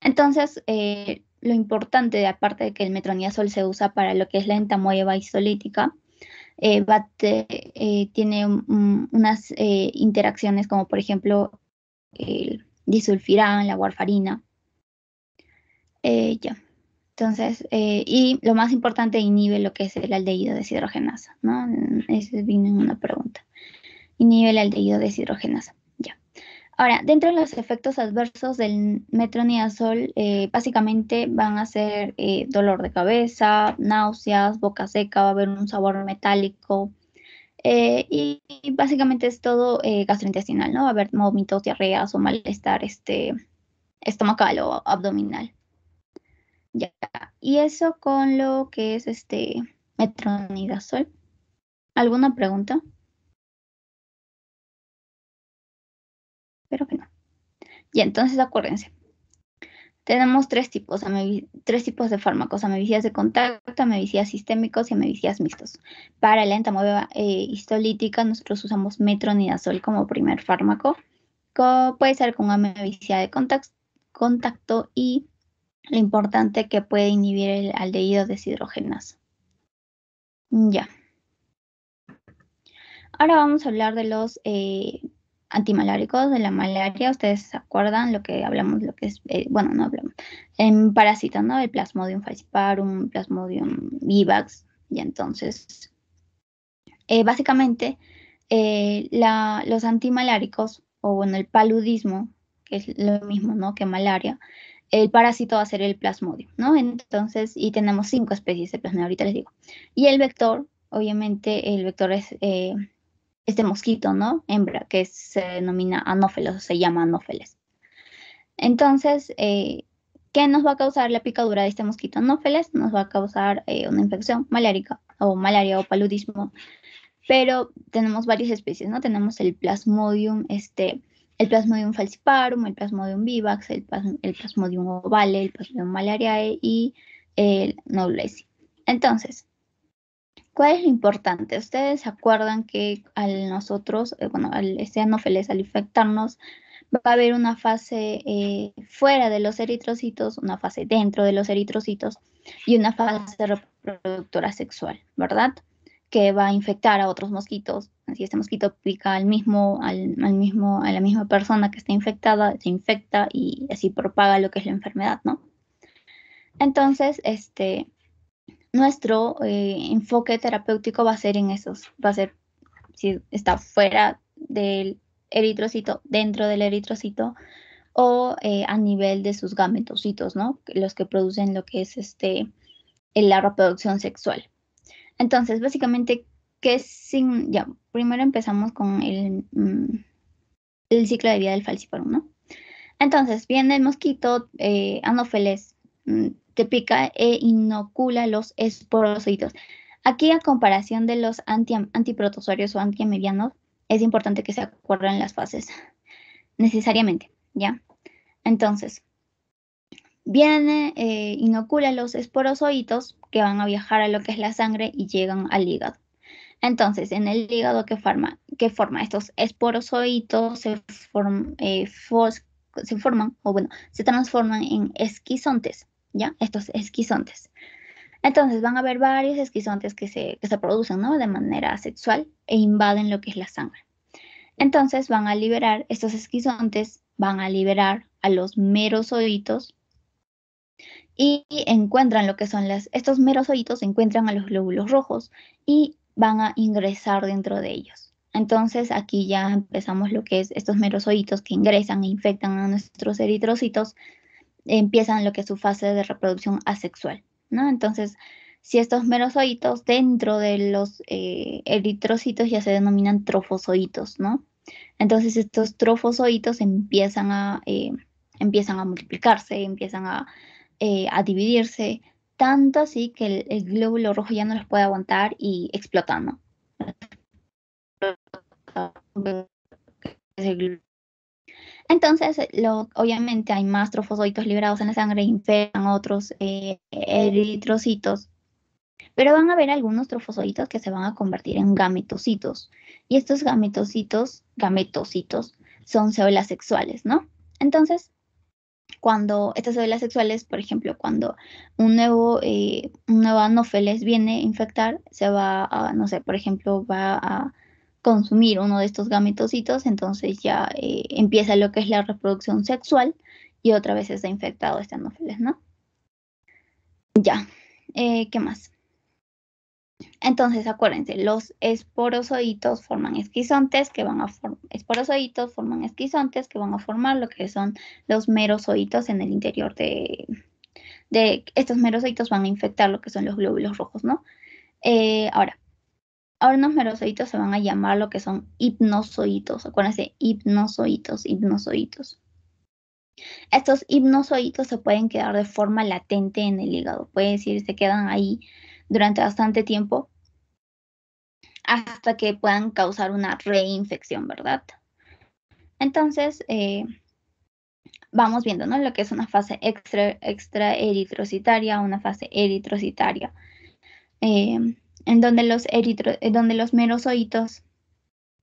[SPEAKER 2] Entonces, eh, lo importante, aparte de que el metronidazol se usa para lo que es la entamoeba istolítica, eh, tiene unas interacciones como por ejemplo el disulfirán, la warfarina. ya. Entonces, eh, y lo más importante, inhibe lo que es el aldehído deshidrogenasa, ¿no? Esa vino en una pregunta. Inhibe el aldehído deshidrogenasa, ya. Ahora, dentro de los efectos adversos del metronidazol, eh, básicamente van a ser eh, dolor de cabeza, náuseas, boca seca, va a haber un sabor metálico, y, básicamente es todo gastrointestinal, ¿no? Va a haber vómitos, diarreas o malestar este, estomacal o abdominal. Ya. Y eso con lo que es este metronidazol. ¿Alguna pregunta? Espero que no. Ya, entonces acuérdense. Tenemos tres tipos, de fármacos, amebicidas de contacto, amebicidas sistémicos y amebicidas mixtos. Para la entamoeba eh, histolítica, nosotros usamos metronidazol como primer fármaco. puede ser con amebicida de contacto y lo importante que puede inhibir el aldehído deshidrogenasa. Ya. Ahora vamos a hablar de los eh, antimaláricos de la malaria. Ustedes se acuerdan lo que hablamos, lo que es, eh, bueno, no hablamos, en parásitos, ¿no? El Plasmodium falciparum, Plasmodium vivax. Y entonces, eh, básicamente, eh, los antimaláricos, o bueno, el paludismo, que es lo mismo, ¿no? Que malaria, el parásito va a ser el plasmodium, ¿no? Entonces, y tenemos cinco especies de plasmodium, ahorita les digo. Y el vector, obviamente, el vector es eh, este mosquito, ¿no? Hembra, que se denomina anófelos, o se llama anófeles. Entonces, eh, ¿qué nos va a causar la picadura de este mosquito anófeles? Nos va a causar eh, una infección malárica o malaria o paludismo. Pero tenemos varias especies, ¿no? Tenemos el plasmodium, este, el Plasmodium falciparum, el Plasmodium vivax, el, Plasmodium ovale, el Plasmodium malariae y el noblesi. Entonces, ¿cuál es lo importante? Ustedes se acuerdan que al nosotros, eh, bueno, al este anófeles, al infectarnos, va a haber una fase eh, fuera de los eritrocitos, una fase dentro de los eritrocitos y una fase reproductora sexual, ¿verdad? Que va a infectar a otros mosquitos. Si este mosquito pica al mismo, al, mismo, a la misma persona que está infectada, se infecta y así propaga lo que es la enfermedad, ¿no? Entonces, este, nuestro eh, enfoque terapéutico va a ser en esos, va a ser si está fuera del eritrocito, dentro del eritrocito, o eh, a nivel de sus gametocitos, ¿no? Los que producen lo que es este, la reproducción sexual. Entonces, básicamente, ¿qué sin Ya, primero empezamos con el, mm, el ciclo de vida del falciparum, ¿no? Entonces, viene el mosquito eh, anófeles, mm, te pica e inocula los esporocitos. Aquí, a comparación de los anti, o antiamibianos, es importante que se acuerden las fases, necesariamente, ¿ya? Entonces, viene, eh, inocula los esporozoitos que van a viajar a lo que es la sangre y llegan al hígado. Entonces, en el hígado, ¿qué forma? ¿Qué forma? Estos esporozoitos se, eh, se forman, o bueno, se transforman en esquizontes, ¿ya? Estos esquizontes. Entonces, van a haber varios esquizontes que se, que se producen, ¿no? De manera sexual e invaden lo que es la sangre. Entonces, van a liberar, estos esquizontes van a liberar a los merozoitos y encuentran lo que son las, estos merosocitos encuentran a los glóbulos rojos y van a ingresar dentro de ellos. Entonces aquí ya empezamos lo que es estos merosocitos que ingresan e infectan a nuestros eritrocitos, empiezan lo que es su fase de reproducción asexual, ¿no? Entonces, si estos merosocitos dentro de los eh, eritrocitos ya se denominan trofozoitos, ¿no? Entonces estos trofozoitos empiezan a, eh, empiezan a multiplicarse, empiezan a eh, a dividirse, tanto así que el, glóbulo rojo ya no los puede aguantar y explotan, Entonces, obviamente hay más trofosocitos liberados en la sangre, infectan otros eh, eritrocitos, pero van a haber algunos trofosocitos que se van a convertir en gametocitos. Y estos gametocitos, gametocitos, son células sexuales, ¿no? Entonces, cuando estas células sexuales, por ejemplo, cuando un nuevo, eh, un nuevo anófeles viene a infectar, se va a, no sé, por ejemplo, va a consumir uno de estos gametocitos, entonces ya eh, empieza lo que es la reproducción sexual y otra vez está infectado este anófeles, ¿no? Ya, eh, ¿qué más? Entonces, acuérdense, los esporozoitos forman esquizontes que van a formar, esporozoitos forman esquizontes que van a formar lo que son los merozoitos en el interior de, de estos merozoitos van a infectar lo que son los glóbulos rojos, ¿no? Eh, ahora, ahora los merozoitos se van a llamar lo que son hipnozoitos, acuérdense, hipnozoitos, hipnozoitos. Estos hipnozoitos se pueden quedar de forma latente en el hígado, puede decir, se quedan ahí durante bastante tiempo hasta que puedan causar una reinfección, ¿verdad? Entonces, eh, vamos viendo, ¿no? Lo que es una fase extra, extra eritrocitaria, una fase eritrocitaria, eh, en donde los, eritro, donde los merozoitos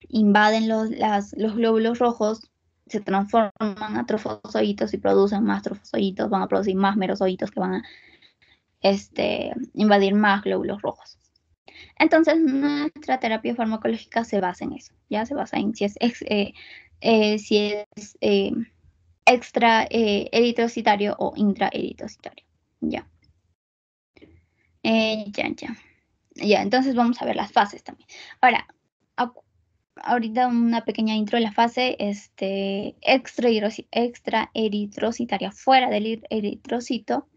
[SPEAKER 2] invaden los, los glóbulos rojos, se transforman a trofozoitos y producen más trofozoitos, van a producir más merozoitos que van a este, invadir más glóbulos rojos. Entonces, nuestra terapia farmacológica se basa en eso, ya se basa en si es, eh, eh, es eh, extra eritrocitario o intraeritrocitario. Ya. ya, ya. Ya, entonces vamos a ver las fases también. Ahora, ahorita una pequeña intro de la fase este, extra, extra fuera del eritrocito,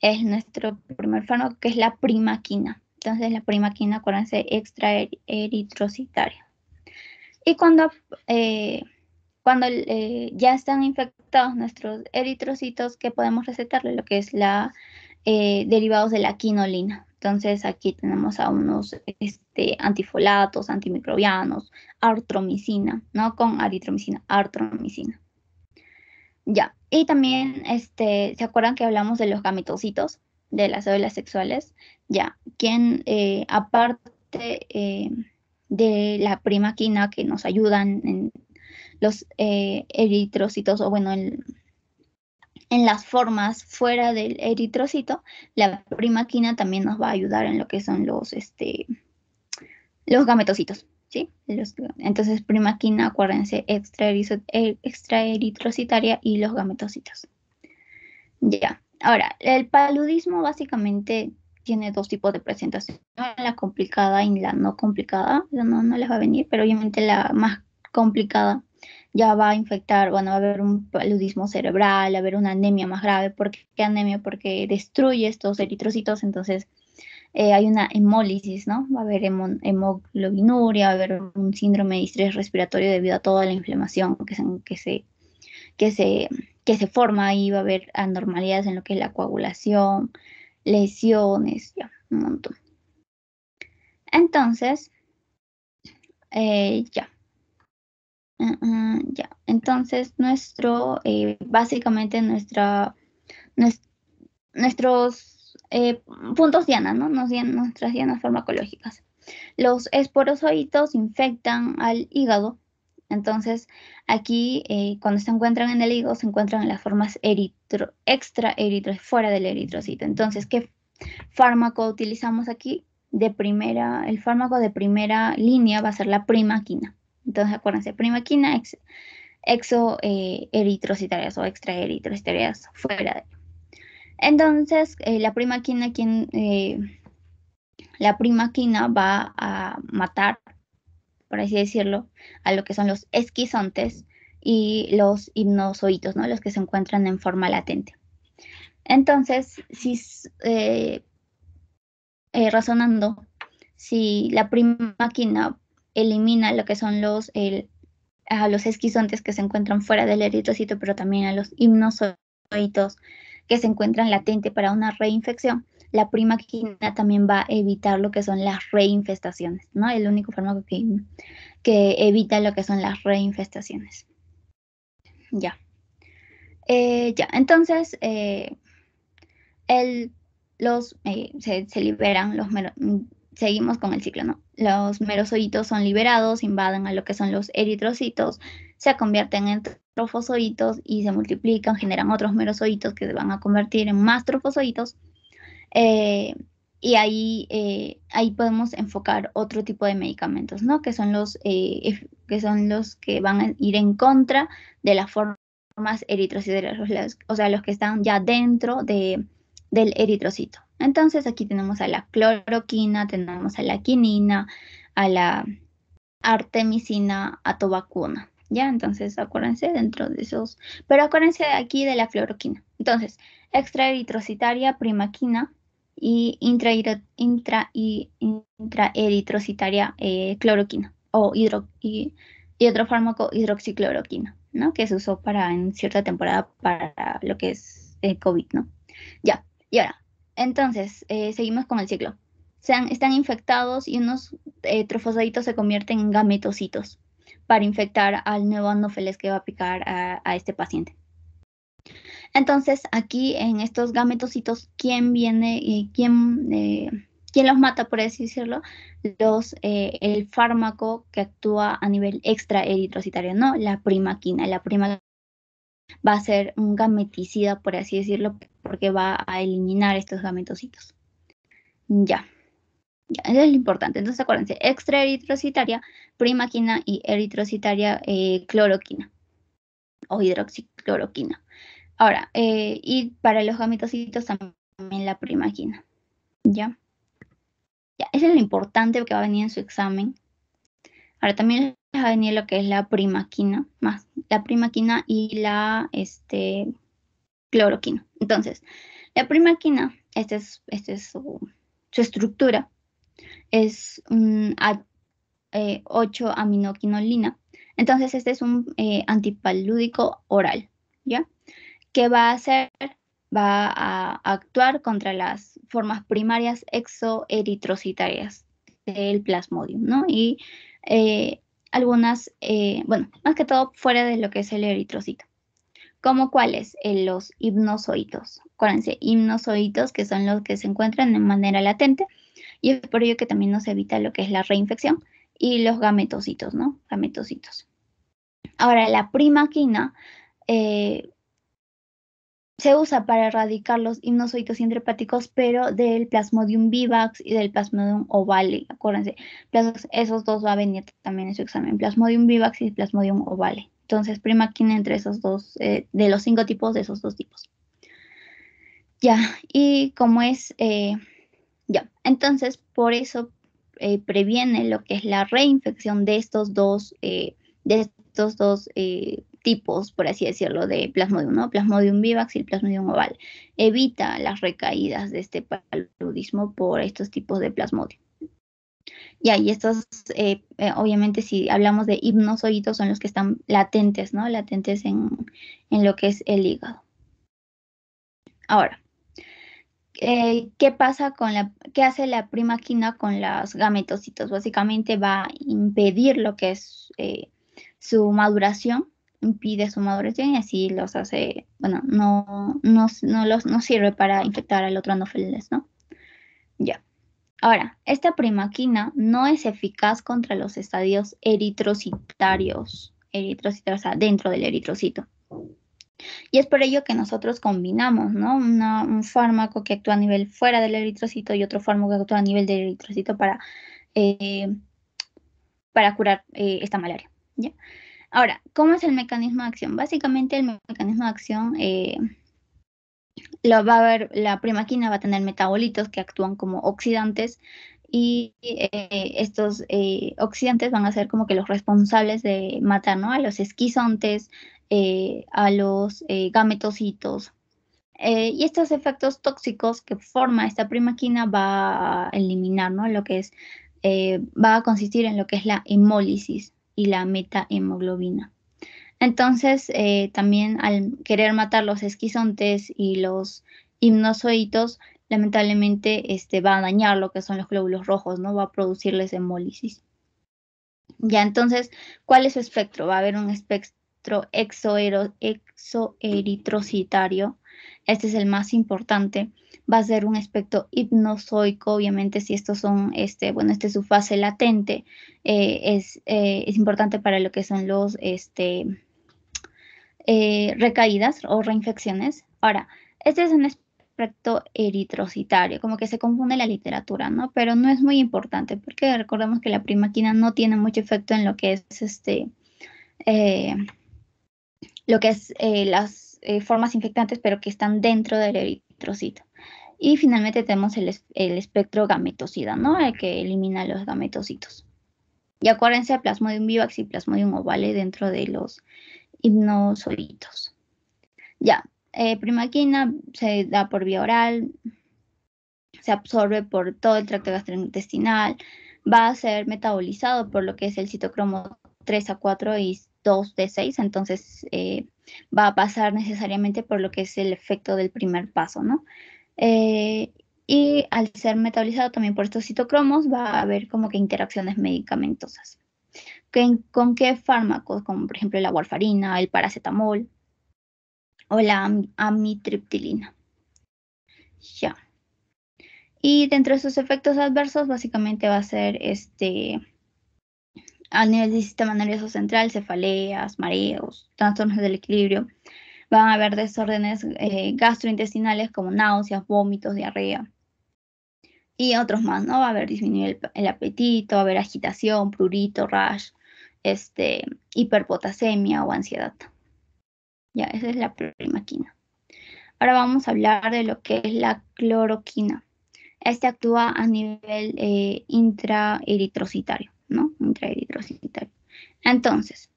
[SPEAKER 2] es nuestro primer fármaco, que es la primaquina. Entonces, la primaquina, acuérdense, extra eritrocitaria. Y cuando, eh, cuando eh, ya están infectados nuestros eritrocitos, ¿qué podemos recetarle? Lo que es la eh, derivados de la quinolina. Entonces aquí tenemos a unos este, antifolatos, antimicrobianos, artromicina, ¿no? Con aritromicina, artromicina. Ya, y también, este, ¿se acuerdan que hablamos de los gametocitos, de las células sexuales? Ya, quien eh, aparte eh, de la primaquina que nos ayudan en los eh, eritrocitos, o bueno, en las formas fuera del eritrocito, la primaquina también nos va a ayudar en lo que son los, este, los gametocitos. ¿sí? entonces, primaquina, acuérdense, extra, eh, extra eritrocitaria y los gametocitos. Ya, ahora, el paludismo básicamente tiene dos tipos de presentación, la complicada y la no complicada, no, no les va a venir, pero obviamente la más complicada ya va a infectar, bueno, va a haber un paludismo cerebral, va a haber una anemia más grave. ¿Por qué anemia? Porque destruye estos eritrocitos, entonces eh, hay una hemólisis, ¿no? Va a haber hemoglobinuria, va a haber un síndrome de estrés respiratorio debido a toda la inflamación que se, que se, que se, que se forma y va a haber anormalidades en lo que es la coagulación, lesiones, ya, un montón. Entonces, eh, ya, ya, entonces nuestro, eh, básicamente nuestra, nuestros eh, puntos diana, ¿no? nuestras dianas farmacológicas. Los esporozoitos infectan al hígado. Entonces, aquí, eh, cuando se encuentran en el hígado, se encuentran en las formas eritro, extra fuera del eritrocito. Entonces, ¿qué fármaco utilizamos aquí? De primera, el fármaco de primera línea va a ser la primaquina. Entonces, acuérdense, primaquina, ex, exo eh, o extra eritrocitarias fuera de. Entonces, eh, la primaquina, quien, la primaquina va a matar, por así decirlo, a lo que son los esquizontes y los hipnozoitos, ¿no? Los que se encuentran en forma latente. Entonces, si razonando, si la primaquina elimina lo que son los, a los esquizontes que se encuentran fuera del eritrocito, pero también a los hipnozoitos que se encuentran latente para una reinfección. La primaquina también va a evitar lo que son las reinfestaciones, ¿no? El único fármaco que, que evita lo que son las reinfestaciones. Ya. Eh, ya, entonces, eh, el, los, eh, se, liberan los seguimos con el ciclo, ¿no? Los merozoitos son liberados, invaden a lo que son los eritrocitos, se convierten en trofozoitos y se multiplican, generan otros merozoitos que se van a convertir en más trofozoitos. Eh, y ahí, eh, ahí podemos enfocar otro tipo de medicamentos, ¿no? Que son los, eh, que, son los que van a ir en contra de las formas eritrocitarias, o sea, los que están ya dentro de, del eritrocito. Entonces aquí tenemos a la cloroquina, tenemos a la quinina, a la artemisina, a tobacuna. ¿Ya? Entonces acuérdense dentro de esos, pero acuérdense aquí de la cloroquina. Entonces, extraeritrocitaria, primaquina y intra, y intraeritrocitaria eh, cloroquina o hidro, y, otro fármaco hidroxicloroquina, ¿no? Que se usó para en cierta temporada para lo que es el COVID, ¿no? Ya, y ahora, entonces, eh, seguimos con el ciclo. Sean, están infectados y unos eh, trofosaditos se convierten en gametocitos para infectar al nuevo anófeles que va a picar a, este paciente. Entonces, aquí en estos gametocitos, ¿quién viene y quién, eh, quién los mata, por así decirlo? Los, el fármaco que actúa a nivel extra eritrocitario, ¿no? La primaquina. La primaquina va a ser un gameticida, por así decirlo, porque va a eliminar estos gametocitos. Ya. Ya, eso es lo importante. Entonces, acuérdense, extra eritrocitaria, primaquina y eritrocitaria eh, cloroquina o hidroxicloroquina. Ahora, eh, y para los gametocitos también la primaquina. ¿Ya? Ya, eso es lo importante que va a venir en su examen. Ahora, también va a venir lo que es la primaquina, más la primaquina y la este, cloroquina. Entonces, la primaquina, esta es, este es su, estructura, es un 8 eh, aminoquinolina. Entonces, este es un eh, antipalúdico oral, ¿ya? ¿Qué va a hacer? Va a actuar contra las formas primarias exoeritrocitarias del plasmodium, ¿no? Y eh, algunas, eh, bueno, más que todo fuera de lo que es el eritrocito. ¿Como cuáles? Eh, los hipnozoitos. Acuérdense, hipnozoitos que son los que se encuentran de manera latente y es por ello que también nos evita lo que es la reinfección y los gametocitos, ¿no? Gametocitos. Ahora, la primaquina eh, se usa para erradicar los hipnozoitos intrahepáticos, pero del Plasmodium vivax y del Plasmodium ovale. Acuérdense, esos dos va a venir también en su examen, Plasmodium vivax y Plasmodium ovale. Entonces, primaquina entre esos dos, eh, de los cinco tipos, de esos dos tipos. Ya, y como es, eh, ya, entonces por eso eh, previene lo que es la reinfección de estos dos, de estos dos tipos, por así decirlo, de plasmodium, ¿no? Plasmodium vivax y plasmodium oval. Evita las recaídas de este paludismo por estos tipos de plasmodium. Ya, y estos, eh, eh, obviamente, si hablamos de hipnozoitos, son los que están latentes, ¿no? Latentes en, en lo que es el hígado. Ahora, eh, ¿qué pasa con la, qué hace la primaquina con los gametocitos? Básicamente va a impedir lo que es su maduración impide su maduración y así los hace, bueno, no, no, no, los, no sirve para infectar al otro anófeles, ¿no? Ya. Ahora, esta primaquina no es eficaz contra los estadios eritrocitarios, eritrocitarios, o sea, dentro del eritrocito. Y es por ello que nosotros combinamos, ¿no? un fármaco que actúa a nivel fuera del eritrocito y otro fármaco que actúa a nivel del eritrocito para, eh, para curar eh, esta malaria. ¿ya? Ahora, ¿cómo es el mecanismo de acción? Básicamente el mecanismo de acción eh, lo va a ver, la primaquina va a tener metabolitos que actúan como oxidantes y eh, estos eh, oxidantes van a ser como que los responsables de matar ¿no? a los esquizontes, a los gametocitos. y estos efectos tóxicos que forma esta primaquina va a eliminar ¿no? lo que es, va a consistir en lo que es la hemólisis y la metahemoglobina. Entonces, eh, también al querer matar los esquizontes y los hipnozoitos, lamentablemente este, va a dañar lo que son los glóbulos rojos, ¿no? Va a producirles hemólisis. Ya, entonces, ¿cuál es su espectro? Va a haber un espectro exoeritrocitario. Este es el más importante va a ser un aspecto hipnozoico, obviamente si estos son, este, bueno, este es su fase latente, eh, es, eh, es, importante para lo que son los, este, eh, recaídas o reinfecciones. Ahora, este es un aspecto eritrocitario, como que se confunde la literatura, ¿no? Pero no es muy importante porque recordemos que la primaquina no tiene mucho efecto en lo que es este, lo que es las formas infectantes, pero que están dentro del eritrocito. Y finalmente tenemos el, espectro gametocida, ¿no? El que elimina los gametocitos. Y acuérdense, plasmodium vivax y plasmodium ovale dentro de los hipnozoitos. Ya, eh, primaquina se da por vía oral, se absorbe por todo el tracto gastrointestinal, va a ser metabolizado por lo que es el citocromo 3 a 4 y 2 de 6, entonces eh, va a pasar necesariamente por lo que es el efecto del primer paso, ¿no? Eh, y al ser metabolizado también por estos citocromos va a haber como que interacciones medicamentosas. ¿Con, qué fármacos? Como por ejemplo la warfarina, el paracetamol o la amitriptilina. Ya. Y dentro de sus efectos adversos básicamente va a ser este a nivel del sistema nervioso central, cefaleas, mareos, trastornos del equilibrio, Van a haber desórdenes eh, gastrointestinales como náuseas, vómitos, diarrea y otros más, ¿no? Va a haber disminuir el, apetito, va a haber agitación, prurito, rash, este, hiperpotasemia o ansiedad. Ya, esa es la primaquina. Ahora vamos a hablar de lo que es la cloroquina. Este actúa a nivel eh, intraeritrocitario, ¿no? Intraeritrocitario. Entonces,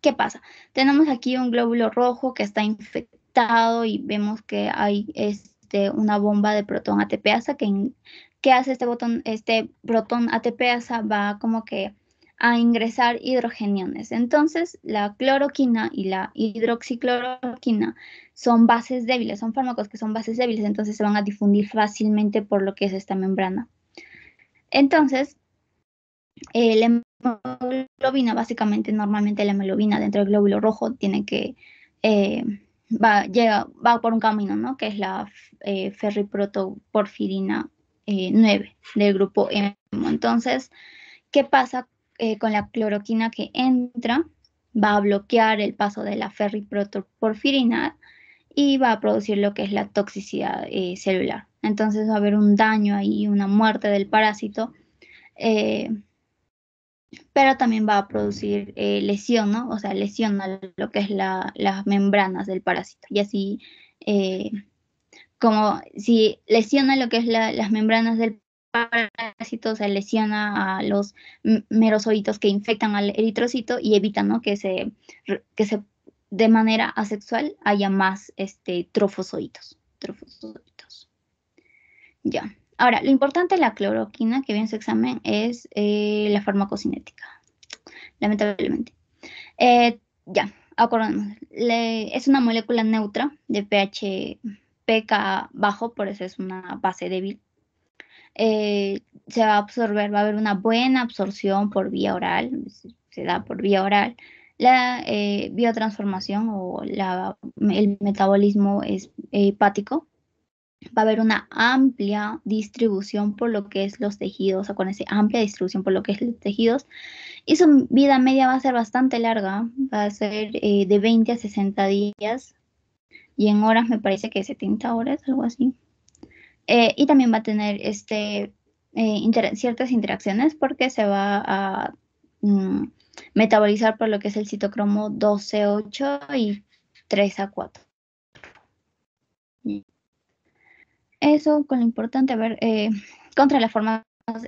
[SPEAKER 2] ¿qué pasa? Tenemos aquí un glóbulo rojo que está infectado y vemos que hay este, una bomba de protón ATPasa que, ¿qué hace este botón? Este protón ATPasa va como que a ingresar hidrogeniones. Entonces, la cloroquina y la hidroxicloroquina son bases débiles, son fármacos que son bases débiles, entonces se van a difundir fácilmente por lo que es esta membrana. Entonces, eh, la hemoglobina, básicamente, normalmente la hemoglobina dentro del glóbulo rojo tiene que, eh, va, llega, va por un camino, ¿no? Que es la eh, ferriprotoporfirina 9 del grupo M. Entonces, ¿qué pasa con la cloroquina que entra? Va a bloquear el paso de la ferriprotoporfirina y va a producir lo que es la toxicidad celular. Entonces va a haber un daño ahí, una muerte del parásito pero también va a producir eh, lesión, ¿no? O sea, lesiona lo que es las membranas del parásito. Y así, eh, como si lesiona lo que es las membranas del parásito, o sea, lesiona a los merozoitos que infectan al eritrocito y evita, ¿no? Que se, que se de manera asexual haya más este, trofozoitos. Trofozoitos. Ya. Ahora, lo importante de la cloroquina que viene en su examen es eh, la farmacocinética, lamentablemente. Eh, ya, acordemos. es una molécula neutra de pH pK bajo, por eso es una base débil. Eh, se va a absorber, va a haber una buena absorción por vía oral, se da por vía oral. La biotransformación o el metabolismo es hepático va a haber una amplia distribución por lo que es los tejidos, o con esa amplia distribución por lo que es los tejidos, y su vida media va a ser bastante larga, va a ser eh, de 20 a 60 días, y en horas me parece que 70 horas, algo así. Eh, y también va a tener este, eh, ciertas interacciones porque se va a mm, metabolizar por lo que es el citocromo 12-8 y 3 a 4. Eso con lo importante, a ver, eh, contra las formas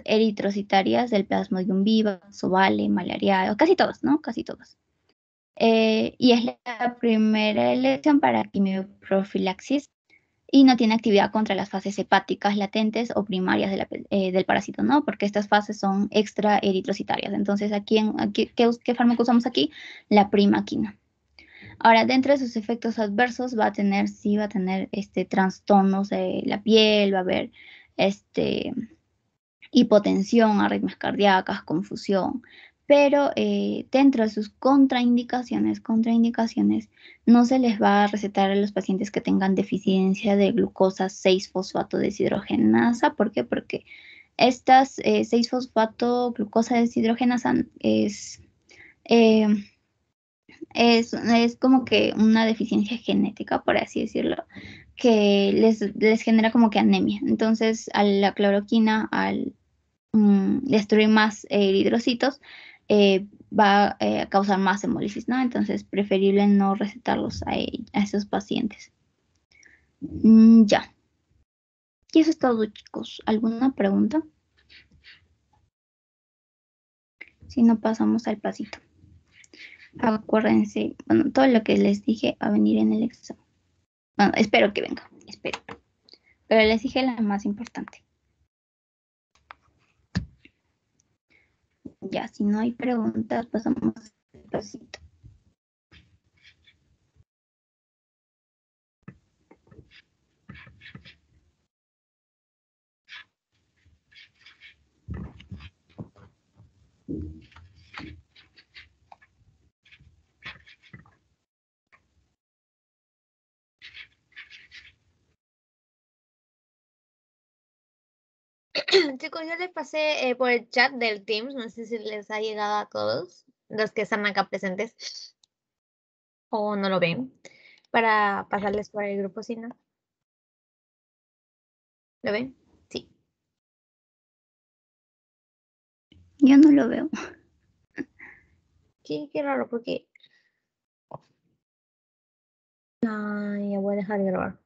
[SPEAKER 2] eritrocitarias del plasmodium viva, ovale, malaria, casi todas, ¿no? Casi todas. Eh, y es la primera elección para quimioprofilaxis y no tiene actividad contra las fases hepáticas latentes o primarias eh, del parásito, ¿no? Porque estas fases son extra eritrocitarias. Entonces, aquí, ¿qué, ¿qué, fármaco usamos aquí? La primaquina. Ahora, dentro de sus efectos adversos va a tener, sí, va a tener este, trastornos de la piel, va a haber este, hipotensión, arritmias cardíacas, confusión. Pero eh, dentro de sus contraindicaciones, contraindicaciones, no se les va a recetar a los pacientes que tengan deficiencia de glucosa 6-fosfato deshidrogenasa. ¿Por qué? Porque estas 6-fosfato eh, glucosa deshidrogenasa es... Eh, es, como que una deficiencia genética, por así decirlo, que les, genera como que anemia. Entonces, a la cloroquina, al mm, destruir más eritrocitos, eh, va eh, a causar más hemólisis, ¿no? Entonces, preferible no recetarlos a, esos pacientes. Mm, ya. Y eso es todo, chicos. ¿Alguna pregunta? Si no, pasamos al pasito. Acuérdense, bueno, todo lo que les dije a venir en el examen. Bueno, espero que venga, espero. Pero les dije la más importante. Ya, si no hay preguntas, pasamos al
[SPEAKER 1] Chicos, yo les pasé eh, por el chat del Teams, no sé si les ha llegado a todos los que están acá presentes o no lo ven, para pasarles por el grupo, si no. ¿Lo ven? Sí.
[SPEAKER 2] Yo no lo veo.
[SPEAKER 1] Sí, qué raro, porque... Ay, ya voy a dejar de grabar.